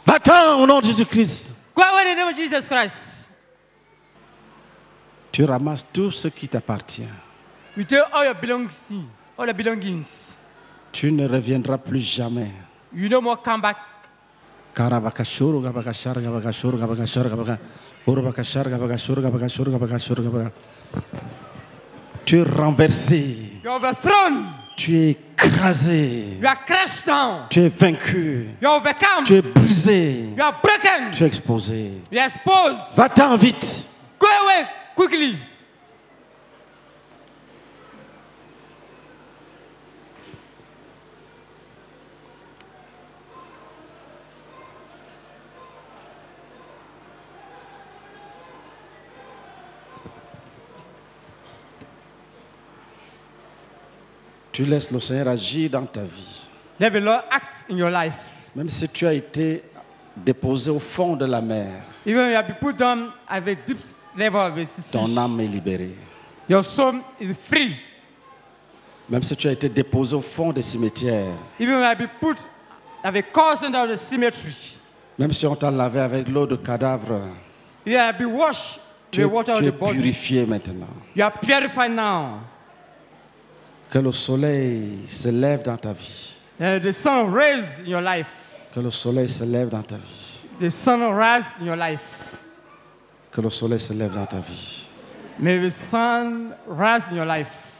[SPEAKER 2] Va-t'en au nom de Jésus-Christ. Tu ramasses tout ce qui t'appartient. Tu ne reviendras plus jamais.
[SPEAKER 1] You come back.
[SPEAKER 2] Tu es renversé.
[SPEAKER 1] You're overthrown.
[SPEAKER 2] Tu es écrasé.
[SPEAKER 1] You are crushed down.
[SPEAKER 2] Tu es vaincu.
[SPEAKER 1] You are overcome.
[SPEAKER 2] Tu es brisé.
[SPEAKER 1] You are broken.
[SPEAKER 2] Tu es exposé.
[SPEAKER 1] You are exposed.
[SPEAKER 2] Va-t'en vite.
[SPEAKER 1] Go away quickly.
[SPEAKER 2] Tu laisses le Seigneur agir dans ta vie.
[SPEAKER 1] Let the Lord act in your life.
[SPEAKER 2] Même si tu as été déposé au fond de la mer,
[SPEAKER 1] Even you have been put down at the deep level of the
[SPEAKER 2] ton
[SPEAKER 1] sea,
[SPEAKER 2] âme est libérée.
[SPEAKER 1] your soul is free.
[SPEAKER 2] Même si tu as été déposé au fond des cimetières,
[SPEAKER 1] Even you have been put at the corner of the cemetery,
[SPEAKER 2] même si on t'a lavé avec l'eau de cadavre,
[SPEAKER 1] you have been washed
[SPEAKER 2] tu
[SPEAKER 1] with
[SPEAKER 2] es,
[SPEAKER 1] water of
[SPEAKER 2] tu es
[SPEAKER 1] the body.
[SPEAKER 2] purifié maintenant.
[SPEAKER 1] You are purified now.
[SPEAKER 2] Que le soleil se lève dans ta vie.
[SPEAKER 1] Uh, the sun rays in your life.
[SPEAKER 2] Que le soleil se lève dans ta vie.
[SPEAKER 1] The sun rise in your life.
[SPEAKER 2] Que le soleil se lève dans ta vie.
[SPEAKER 1] May the sun rise in your life.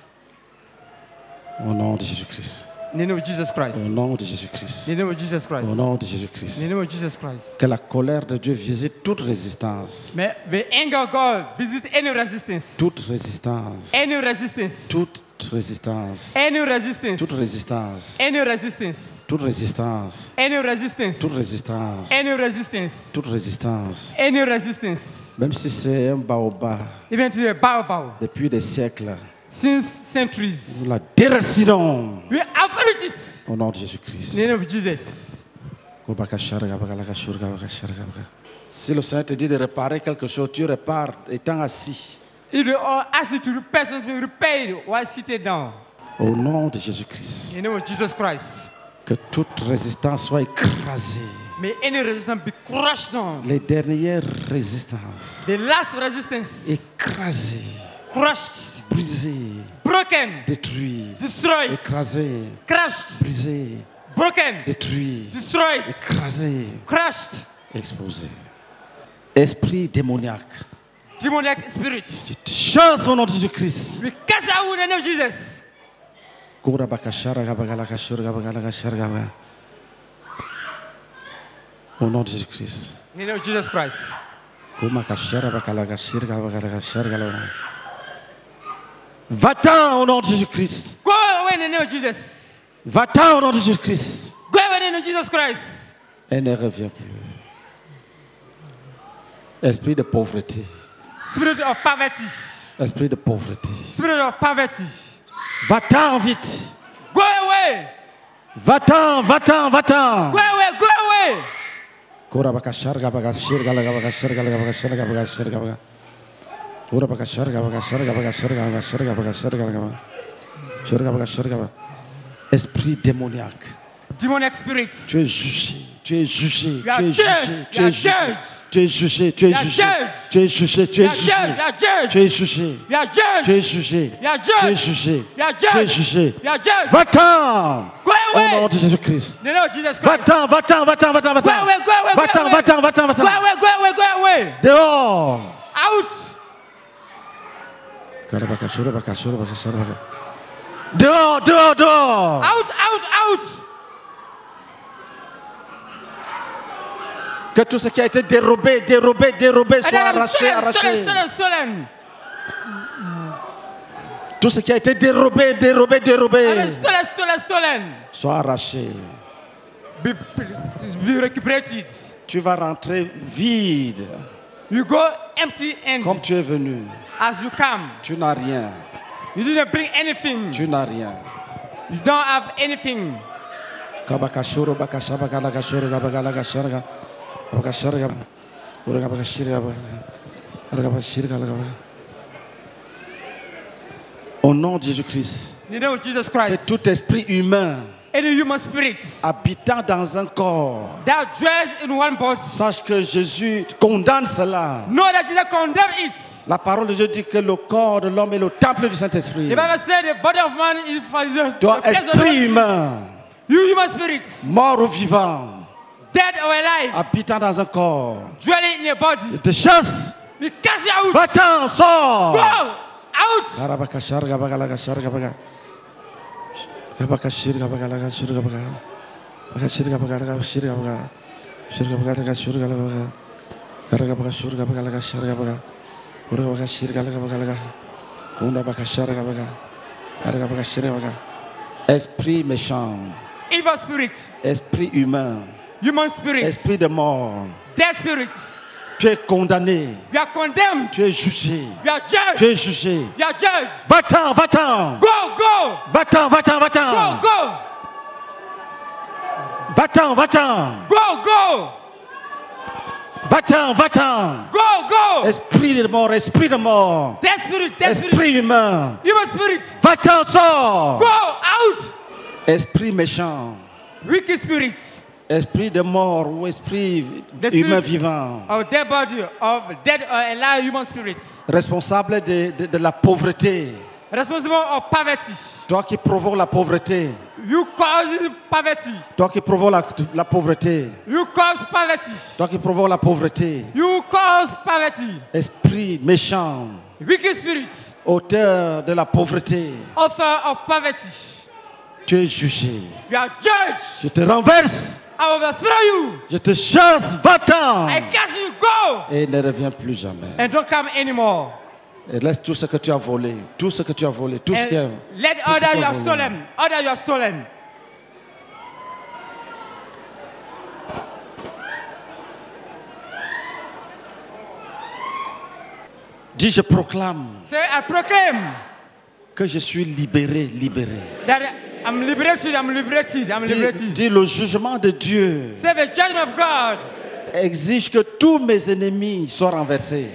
[SPEAKER 2] Au nom de Jésus-Christ.
[SPEAKER 1] In the name of Jesus
[SPEAKER 2] Au
[SPEAKER 1] Christ.
[SPEAKER 2] nom de Jésus-Christ.
[SPEAKER 1] In the name of Jesus Christ.
[SPEAKER 2] Au nom de
[SPEAKER 1] In
[SPEAKER 2] Jésus-Christ.
[SPEAKER 1] the name of Jesus Christ.
[SPEAKER 2] Que la colère de Dieu visite toute résistance.
[SPEAKER 1] May the anger of God visit any resistance.
[SPEAKER 2] Toute résistance.
[SPEAKER 1] Any resistance.
[SPEAKER 2] Toute résistance.
[SPEAKER 1] Any resistance.
[SPEAKER 2] Toute résistance.
[SPEAKER 1] Any resistance.
[SPEAKER 2] Toute résistance.
[SPEAKER 1] Any resistance.
[SPEAKER 2] Toute résistance.
[SPEAKER 1] Any resistance.
[SPEAKER 2] Toute résistance.
[SPEAKER 1] Any resistance.
[SPEAKER 2] Même si c'est un baobab
[SPEAKER 1] Even to a baobab.
[SPEAKER 2] depuis des siècles,
[SPEAKER 1] Since centuries.
[SPEAKER 2] nous la déracinons
[SPEAKER 1] We uproot it.
[SPEAKER 2] au nom de
[SPEAKER 1] In the
[SPEAKER 2] Jésus-Christ.
[SPEAKER 1] name of Jesus.
[SPEAKER 2] Si le Seigneur te dit de réparer quelque chose, tu répares étant assis.
[SPEAKER 1] If they all ask you to repair something, repair it while seated down.
[SPEAKER 2] Au nom de Jésus-Christ.
[SPEAKER 1] In the name of Jesus Christ.
[SPEAKER 2] Que toute résistance soit écrasée.
[SPEAKER 1] May any resistance be crushed down.
[SPEAKER 2] Les dernières résistances
[SPEAKER 1] The last resistance
[SPEAKER 2] écrasées,
[SPEAKER 1] crushed,
[SPEAKER 2] brisées,
[SPEAKER 1] broken,
[SPEAKER 2] détruites,
[SPEAKER 1] destroyed,
[SPEAKER 2] écrasées,
[SPEAKER 1] crushed,
[SPEAKER 2] brisées,
[SPEAKER 1] broken,
[SPEAKER 2] détruites,
[SPEAKER 1] destroyed,
[SPEAKER 2] écrasées,
[SPEAKER 1] crushed.
[SPEAKER 2] exposées. Esprit démoniaque,
[SPEAKER 1] Demoniac spirit.
[SPEAKER 2] tu te chasses au nom de Jésus-Christ.
[SPEAKER 1] We cast out in the name of Jesus.
[SPEAKER 2] Au nom de Jésus-Christ.
[SPEAKER 1] In the name of Jesus Christ.
[SPEAKER 2] Va-t'en au nom de Jésus-Christ.
[SPEAKER 1] Go away in the name of Jesus.
[SPEAKER 2] Va-t'en au nom de Jésus-Christ.
[SPEAKER 1] Go away in the name of Jesus Christ.
[SPEAKER 2] Et ne reviens plus. Esprit de pauvreté.
[SPEAKER 1] Spirit of poverty.
[SPEAKER 2] Esprit de pauvreté.
[SPEAKER 1] Spirit of poverty.
[SPEAKER 2] Va-t'en vite.
[SPEAKER 1] Go away.
[SPEAKER 2] Va-t'en, va-t'en, va-t'en.
[SPEAKER 1] Go away. Go away.
[SPEAKER 2] Sharga baka sharga baka sharga baka sharga baka. Sharga baka sharga baka sharga baka. Esprit démoniaque.
[SPEAKER 1] Demoniac spirit.
[SPEAKER 2] Tu es jugé. Tu es jugé. Tu es jugé. Tu es jugé. Tu es jugé. Tu es jugé. Tu es jugé. Tu es jugé. Tu es jugé. Tu es jugé. Tu es jugé.
[SPEAKER 1] You are judged.
[SPEAKER 2] Va-t'en. Au nom de Jésus-Christ. Va-t'en, va-t'en, va-t'en, va-t'en, va-t'en. Va-t'en, va-t'en, va-t'en, va-t'en.
[SPEAKER 1] away. Go away. Go away.
[SPEAKER 2] Dehors.
[SPEAKER 1] Out.
[SPEAKER 2] Dehors, dehors, dehors.
[SPEAKER 1] Out. Out. Out.
[SPEAKER 2] Que tout ce qui a été dérobé, dérobé, dérobé soit arraché,
[SPEAKER 1] stolen,
[SPEAKER 2] arraché.
[SPEAKER 1] stolen, stolen, stolen.
[SPEAKER 2] Tout ce qui a été dérobé, dérobé, dérobé
[SPEAKER 1] stolen, stolen, stolen.
[SPEAKER 2] soit arraché.
[SPEAKER 1] Be, be recuperated.
[SPEAKER 2] Tu vas rentrer vide
[SPEAKER 1] You go empty and
[SPEAKER 2] comme tu es venu.
[SPEAKER 1] as you come.
[SPEAKER 2] Tu n'as rien.
[SPEAKER 1] You didn't bring anything.
[SPEAKER 2] Tu n'as rien.
[SPEAKER 1] You don't have anything.
[SPEAKER 2] Kabakashoro, uragabakashirga, uragabashirga. Au nom de Jésus-Christ, que tout esprit humain
[SPEAKER 1] Any human spirit
[SPEAKER 2] habitant dans un corps
[SPEAKER 1] that dwells in one body.
[SPEAKER 2] Sache que Jésus condamne cela.
[SPEAKER 1] Know that Jesus condemned it.
[SPEAKER 2] La parole de Dieu dit que le corps de l'homme est le temple du
[SPEAKER 1] The
[SPEAKER 2] Saint-Esprit.
[SPEAKER 1] Bible said the body of man is the,
[SPEAKER 2] Toi,
[SPEAKER 1] the
[SPEAKER 2] esprit humain,
[SPEAKER 1] You human spirits,
[SPEAKER 2] mort ou vivant,
[SPEAKER 1] dead or alive,
[SPEAKER 2] habitant dans un corps,
[SPEAKER 1] dwelling in a body.
[SPEAKER 2] te chasse,
[SPEAKER 1] cast you out.
[SPEAKER 2] va-t'en,
[SPEAKER 1] Go
[SPEAKER 2] Esprit méchant,
[SPEAKER 1] Evil spirit,
[SPEAKER 2] esprit humain,
[SPEAKER 1] human spirit,
[SPEAKER 2] esprit de mort,
[SPEAKER 1] dead spirit,
[SPEAKER 2] Tu es condamné.
[SPEAKER 1] You are condemned.
[SPEAKER 2] Tu es jugé.
[SPEAKER 1] You are
[SPEAKER 2] Tu
[SPEAKER 1] judged.
[SPEAKER 2] es jugé.
[SPEAKER 1] You are judged.
[SPEAKER 2] Va-t'en, va-t'en.
[SPEAKER 1] Go, go,
[SPEAKER 2] Va-t'en, va-t'en,
[SPEAKER 1] go,
[SPEAKER 2] va-t'en.
[SPEAKER 1] go,
[SPEAKER 2] Va-t'en, va-t'en.
[SPEAKER 1] go, go,
[SPEAKER 2] Va-t'en, va-t'en.
[SPEAKER 1] go, go.
[SPEAKER 2] Esprit de mort, esprit de mort.
[SPEAKER 1] Dead spirit, spirit,
[SPEAKER 2] Esprit humain.
[SPEAKER 1] evil spirit,
[SPEAKER 2] Va-t'en, sors.
[SPEAKER 1] go out.
[SPEAKER 2] Esprit méchant.
[SPEAKER 1] Wicked spirit,
[SPEAKER 2] Esprit de mort ou esprit
[SPEAKER 1] The
[SPEAKER 2] humain vivant.
[SPEAKER 1] of dead body, of dead or alive human spirit,
[SPEAKER 2] Responsable de, de- de la pauvreté.
[SPEAKER 1] responsible of poverty.
[SPEAKER 2] Toi qui provoques la pauvreté.
[SPEAKER 1] You cause poverty.
[SPEAKER 2] Toi qui provoques la, la pauvreté.
[SPEAKER 1] You cause poverty.
[SPEAKER 2] Toi qui provoques la pauvreté.
[SPEAKER 1] You cause poverty.
[SPEAKER 2] Esprit méchant.
[SPEAKER 1] Wicked spirit,
[SPEAKER 2] Auteur de la pauvreté.
[SPEAKER 1] author of poverty.
[SPEAKER 2] Tu es jugé.
[SPEAKER 1] You are judged.
[SPEAKER 2] Je te renverse.
[SPEAKER 1] I overthrow you.
[SPEAKER 2] Je te chasse. Va-t'en.
[SPEAKER 1] I cast you go
[SPEAKER 2] Et ne reviens plus jamais.
[SPEAKER 1] and don't come anymore.
[SPEAKER 2] Et laisse tout ce que tu as volé. Tout ce que tu as volé. Tout ce qui est.
[SPEAKER 1] And let
[SPEAKER 2] tout ce que tu
[SPEAKER 1] you have stolen. Other you have stolen.
[SPEAKER 2] Dis, je proclame
[SPEAKER 1] Say, I proclaim
[SPEAKER 2] que je suis libéré, libéré.
[SPEAKER 1] that I'm liberated. I'm liberated. I'm
[SPEAKER 2] Dis,
[SPEAKER 1] liberated.
[SPEAKER 2] dis, le jugement de Dieu
[SPEAKER 1] Say the judgment of God.
[SPEAKER 2] exige que tous mes ennemis soient renversés.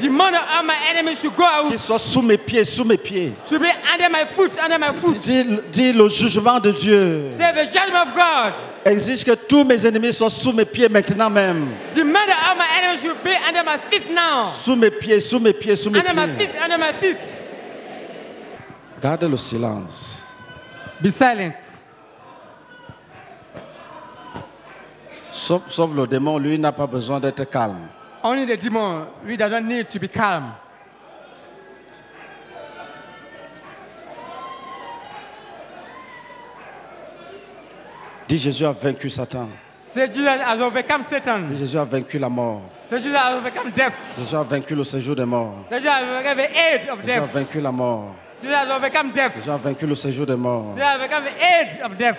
[SPEAKER 1] Demand that all my enemies should go
[SPEAKER 2] Qu'ils
[SPEAKER 1] out.
[SPEAKER 2] soient sous mes pieds, sous mes pieds.
[SPEAKER 1] Should be under my foot. Under my foot.
[SPEAKER 2] Le jugement de Dieu
[SPEAKER 1] Say the judgment of God.
[SPEAKER 2] exige que tous mes ennemis soient sous mes pieds maintenant même.
[SPEAKER 1] Demand that all my enemies should be under my feet now.
[SPEAKER 2] Sous mes pieds, sous mes pieds, sous mes
[SPEAKER 1] Under my
[SPEAKER 2] pieds.
[SPEAKER 1] feet. Under my feet.
[SPEAKER 2] Garde le silence.
[SPEAKER 1] Be silent.
[SPEAKER 2] Sauf, sauf le démon, lui, n'a pas besoin d'être calme.
[SPEAKER 1] Only the demon. We doesn't need to be calm.
[SPEAKER 2] Dis Jésus a vaincu Satan.
[SPEAKER 1] Say Jesus has overcome Satan.
[SPEAKER 2] Dis Jésus a vaincu la mort.
[SPEAKER 1] Say Jesus has overcome death.
[SPEAKER 2] Jésus a vaincu le séjour des morts. Jésus a vaincu la mort. Jésus a vaincu le séjour des morts.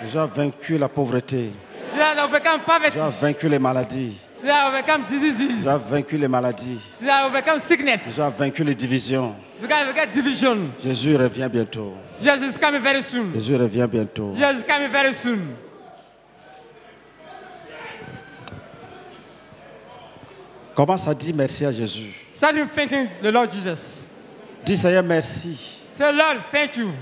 [SPEAKER 2] Jésus a vaincu la pauvreté. A vaincu les maladies. A vaincu les maladies. A vaincu les divisions. Jésus revient bientôt.
[SPEAKER 1] Jesus is coming very soon.
[SPEAKER 2] Jésus revient bientôt.
[SPEAKER 1] Jesus is coming very soon.
[SPEAKER 2] Commence à dire merci à Jésus?
[SPEAKER 1] Start thanking the Lord Jesus.
[SPEAKER 2] Dis Seigneur merci.
[SPEAKER 1] Say, Lord, thank you.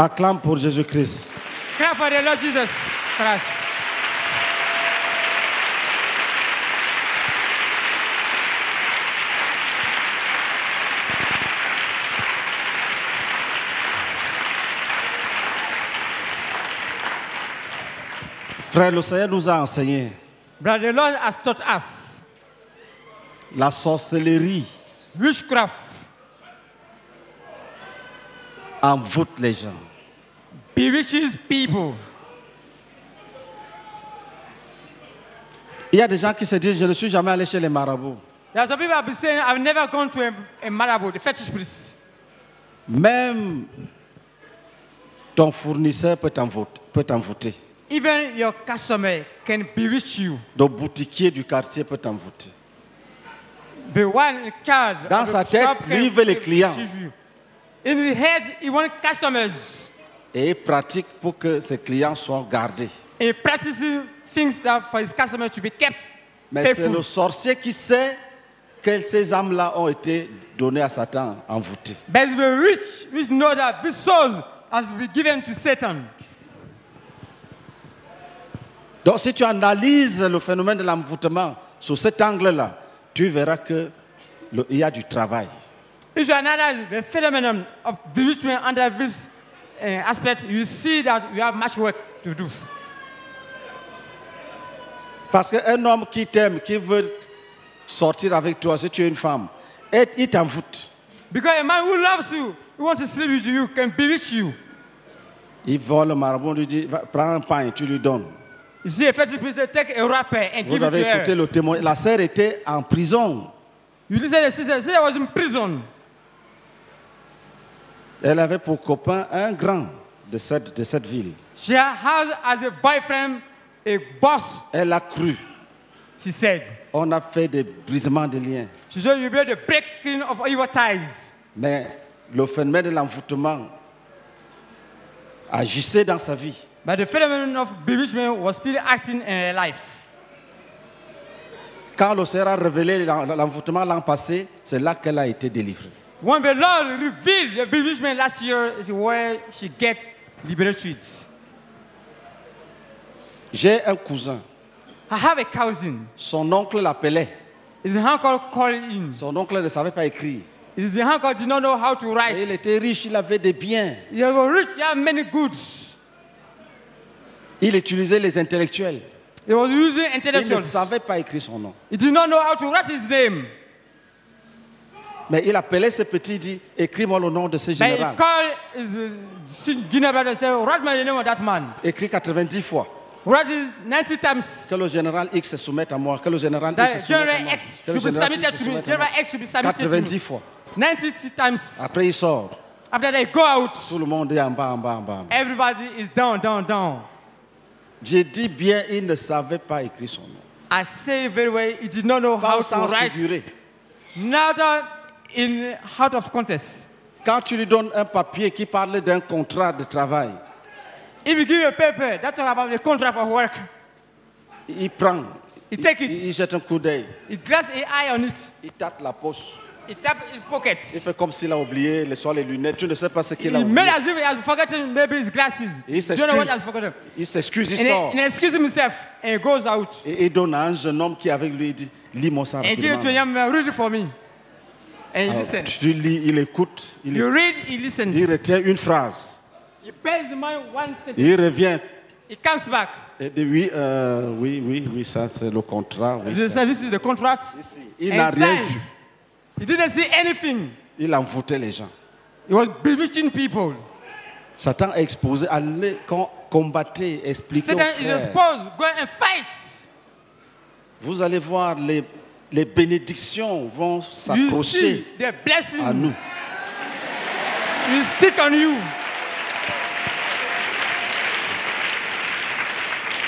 [SPEAKER 2] Acclame pour Jésus-Christ.
[SPEAKER 1] Clap for the Lord Jesus Christ.
[SPEAKER 2] Frère, le Seigneur nous a enseigné
[SPEAKER 1] But the Lord has taught us
[SPEAKER 2] la sorcellerie
[SPEAKER 1] witchcraft
[SPEAKER 2] envoûte les gens.
[SPEAKER 1] bewitches people.
[SPEAKER 2] Il y a des gens qui se disent, je ne suis jamais allé chez les marabouts.
[SPEAKER 1] There are some people have been saying, I've never gone to a, a marabout, a fetish priest.
[SPEAKER 2] Même ton fournisseur peut t'envoûter.
[SPEAKER 1] Even your customer can bewitch you.
[SPEAKER 2] Le boutiquier du quartier peut t'envoûter.
[SPEAKER 1] The
[SPEAKER 2] Dans sa
[SPEAKER 1] the
[SPEAKER 2] tête, lui, veut les clients.
[SPEAKER 1] you. In his head, he wants customers.
[SPEAKER 2] Et il pratique pour que ses clients soient gardés.
[SPEAKER 1] He practices things that for his customers to be kept
[SPEAKER 2] Mais c'est le sorcier qui sait que ces âmes-là ont été données à Satan, envoûtées.
[SPEAKER 1] But it's the rich which know that these souls has been given to Satan.
[SPEAKER 2] Donc si tu analyses le phénomène de l'envoûtement sous cet angle-là, tu verras qu'il y a du travail.
[SPEAKER 1] If you analyze the phenomenon of bewitchment under this uh, aspect, you see that you have much work to do.
[SPEAKER 2] Parce qu'un homme qui t'aime, qui veut sortir avec toi, si tu es une femme, et il t'envoûte.
[SPEAKER 1] Because a man who loves you, who wants to sleep with you, can bewitch you.
[SPEAKER 2] Il vole le marabout, lui dit, prends un pain, tu lui donnes.
[SPEAKER 1] You see, a first priest take a wrapper and give
[SPEAKER 2] Vous avez écouté le témoin. La sœur était en prison.
[SPEAKER 1] You listen to the sister. The sister was in prison.
[SPEAKER 2] Elle avait pour copain un grand de cette, de cette ville.
[SPEAKER 1] She has as a boyfriend a boss,
[SPEAKER 2] Elle a cru.
[SPEAKER 1] she said.
[SPEAKER 2] On a fait des brisements de liens.
[SPEAKER 1] She said be the breaking of evil ties.
[SPEAKER 2] Mais le phénomène de l'envoûtement agissait dans sa vie.
[SPEAKER 1] But the phenomenon of bewitchment was still acting in her life.
[SPEAKER 2] Quand le Seigneur a révélé l'en- l'envoûtement l'an passé, c'est là qu'elle a été délivrée.
[SPEAKER 1] When the Lord revealed the bewitchment last year is where she get liberated.
[SPEAKER 2] J'ai un cousin.
[SPEAKER 1] I have a cousin.
[SPEAKER 2] Son oncle l'appelait.
[SPEAKER 1] His uncle called in.
[SPEAKER 2] Son oncle ne savait pas écrire.
[SPEAKER 1] His uncle did not know how to
[SPEAKER 2] Et il
[SPEAKER 1] write.
[SPEAKER 2] était riche, il avait des biens.
[SPEAKER 1] He was rich, he had many goods.
[SPEAKER 2] Il utilisait les intellectuels.
[SPEAKER 1] He was using
[SPEAKER 2] Il ne
[SPEAKER 1] intellectuals.
[SPEAKER 2] savait pas écrire son nom.
[SPEAKER 1] He did not know how to write his name.
[SPEAKER 2] Mais il appelait ce petit, il dit, écris-moi le nom de ce général. Écris 90 fois.
[SPEAKER 1] Write it 90 times.
[SPEAKER 2] Que le général X se soumette à moi. Que le général X se soumette à moi.
[SPEAKER 1] X
[SPEAKER 2] Que le
[SPEAKER 1] should be
[SPEAKER 2] général
[SPEAKER 1] submitted
[SPEAKER 2] X se
[SPEAKER 1] to me.
[SPEAKER 2] soumette à moi.
[SPEAKER 1] General X should be submitted to
[SPEAKER 2] 90
[SPEAKER 1] me.
[SPEAKER 2] fois.
[SPEAKER 1] 90 times.
[SPEAKER 2] Après, il sort.
[SPEAKER 1] After they go out,
[SPEAKER 2] Tout le monde est en bas, en bas, en bas.
[SPEAKER 1] everybody is down, down, down.
[SPEAKER 2] J'ai dit bien, il ne savait pas écrire son nom.
[SPEAKER 1] I say very well, he did not know
[SPEAKER 2] Pas
[SPEAKER 1] how to write.
[SPEAKER 2] figuré.
[SPEAKER 1] In out of contest.
[SPEAKER 2] Quand tu lui donnes un papier qui parle d'un contrat de travail,
[SPEAKER 1] If you give a paper that talk about the contract for work,
[SPEAKER 2] il prend,
[SPEAKER 1] he take
[SPEAKER 2] il,
[SPEAKER 1] it,
[SPEAKER 2] il jette un coup d'œil,
[SPEAKER 1] he glass an eye on it,
[SPEAKER 2] il tâte la poche.
[SPEAKER 1] he tap his pocket.
[SPEAKER 2] Il fait comme s'il a oublié les, soit les lunettes. Tu ne sais pas ce qu'il a oublié.
[SPEAKER 1] made as if he has forgotten maybe his glasses.
[SPEAKER 2] He s'excuse. Il s'excuse, il sort.
[SPEAKER 1] he, he excuse himself and he goes out.
[SPEAKER 2] Et il donne à un jeune homme qui est avec lui, il dit,
[SPEAKER 1] it to a
[SPEAKER 2] rapidement.
[SPEAKER 1] young man, read it for me. And he
[SPEAKER 2] Alors,
[SPEAKER 1] listen.
[SPEAKER 2] tu lis, il écoute, il,
[SPEAKER 1] You read, he listens.
[SPEAKER 2] il retient une phrase.
[SPEAKER 1] He pays the money one cent.
[SPEAKER 2] Il revient.
[SPEAKER 1] He comes back.
[SPEAKER 2] Et dit, oui, euh, oui, oui, oui, ça c'est le contrat. oui,
[SPEAKER 1] He
[SPEAKER 2] ça.
[SPEAKER 1] said, this is the contract.
[SPEAKER 2] Il n'a rien
[SPEAKER 1] signed.
[SPEAKER 2] vu.
[SPEAKER 1] He didn't see anything.
[SPEAKER 2] Il envoûtait les gens.
[SPEAKER 1] He was bewitching people.
[SPEAKER 2] Satan a exposé, allez com- combattre, expliquer aux
[SPEAKER 1] Satan is
[SPEAKER 2] frères.
[SPEAKER 1] exposed. Go and fight.
[SPEAKER 2] Vous allez voir, les, les bénédictions vont s'accrocher à nous.
[SPEAKER 1] will stick on you.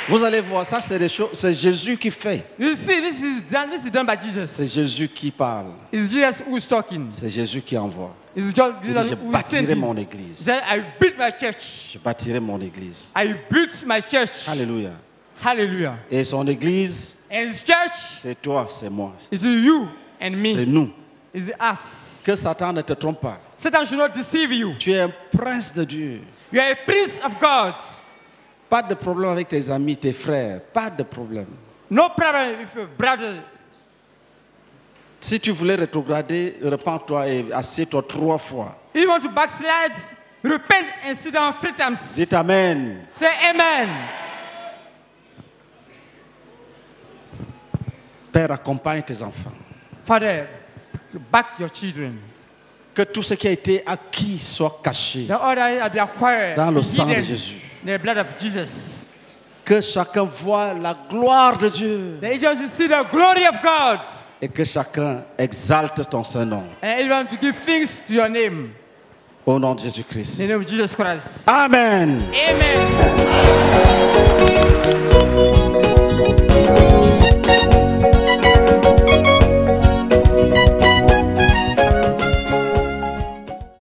[SPEAKER 2] Vous allez voir, ça c'est des choses, c'est Jésus qui fait.
[SPEAKER 1] You see, this is done. This is done by Jesus.
[SPEAKER 2] C'est Jésus qui parle.
[SPEAKER 1] It's Jesus who is talking.
[SPEAKER 2] C'est Jésus qui envoie.
[SPEAKER 1] It's just
[SPEAKER 2] Il dit,
[SPEAKER 1] Jesus
[SPEAKER 2] je bâtirai mon église.
[SPEAKER 1] said, I built my church.
[SPEAKER 2] Je bâtirai mon église.
[SPEAKER 1] I built my church.
[SPEAKER 2] Alléluia.
[SPEAKER 1] Hallelujah.
[SPEAKER 2] Et son église,
[SPEAKER 1] And his church
[SPEAKER 2] c'est toi, c'est moi.
[SPEAKER 1] is you and
[SPEAKER 2] C'est
[SPEAKER 1] me.
[SPEAKER 2] nous.
[SPEAKER 1] Is us.
[SPEAKER 2] Que Satan ne te trompe pas.
[SPEAKER 1] Satan should not deceive you.
[SPEAKER 2] Tu es un prince de Dieu.
[SPEAKER 1] You are a prince of God.
[SPEAKER 2] Pas de problème avec tes amis, tes frères. Pas de problème.
[SPEAKER 1] No problem with your brother.
[SPEAKER 2] Si tu voulais rétrograder, repends-toi et assieds-toi trois fois.
[SPEAKER 1] If you want to backslide, repent and sit down three times.
[SPEAKER 2] Dites Amen.
[SPEAKER 1] Say amen.
[SPEAKER 2] Père, accompagne tes enfants.
[SPEAKER 1] Father, back your children.
[SPEAKER 2] Que tout ce qui a été acquis soit caché dans le sang de Jésus.
[SPEAKER 1] in the blood of Jesus.
[SPEAKER 2] Que chacun voit la gloire de Dieu
[SPEAKER 1] The angels will see the glory of God.
[SPEAKER 2] et que chacun exalte ton Saint-Nom.
[SPEAKER 1] And everyone to give thanks to your name.
[SPEAKER 2] Au nom de Jésus-Christ. Amen.
[SPEAKER 1] Amen.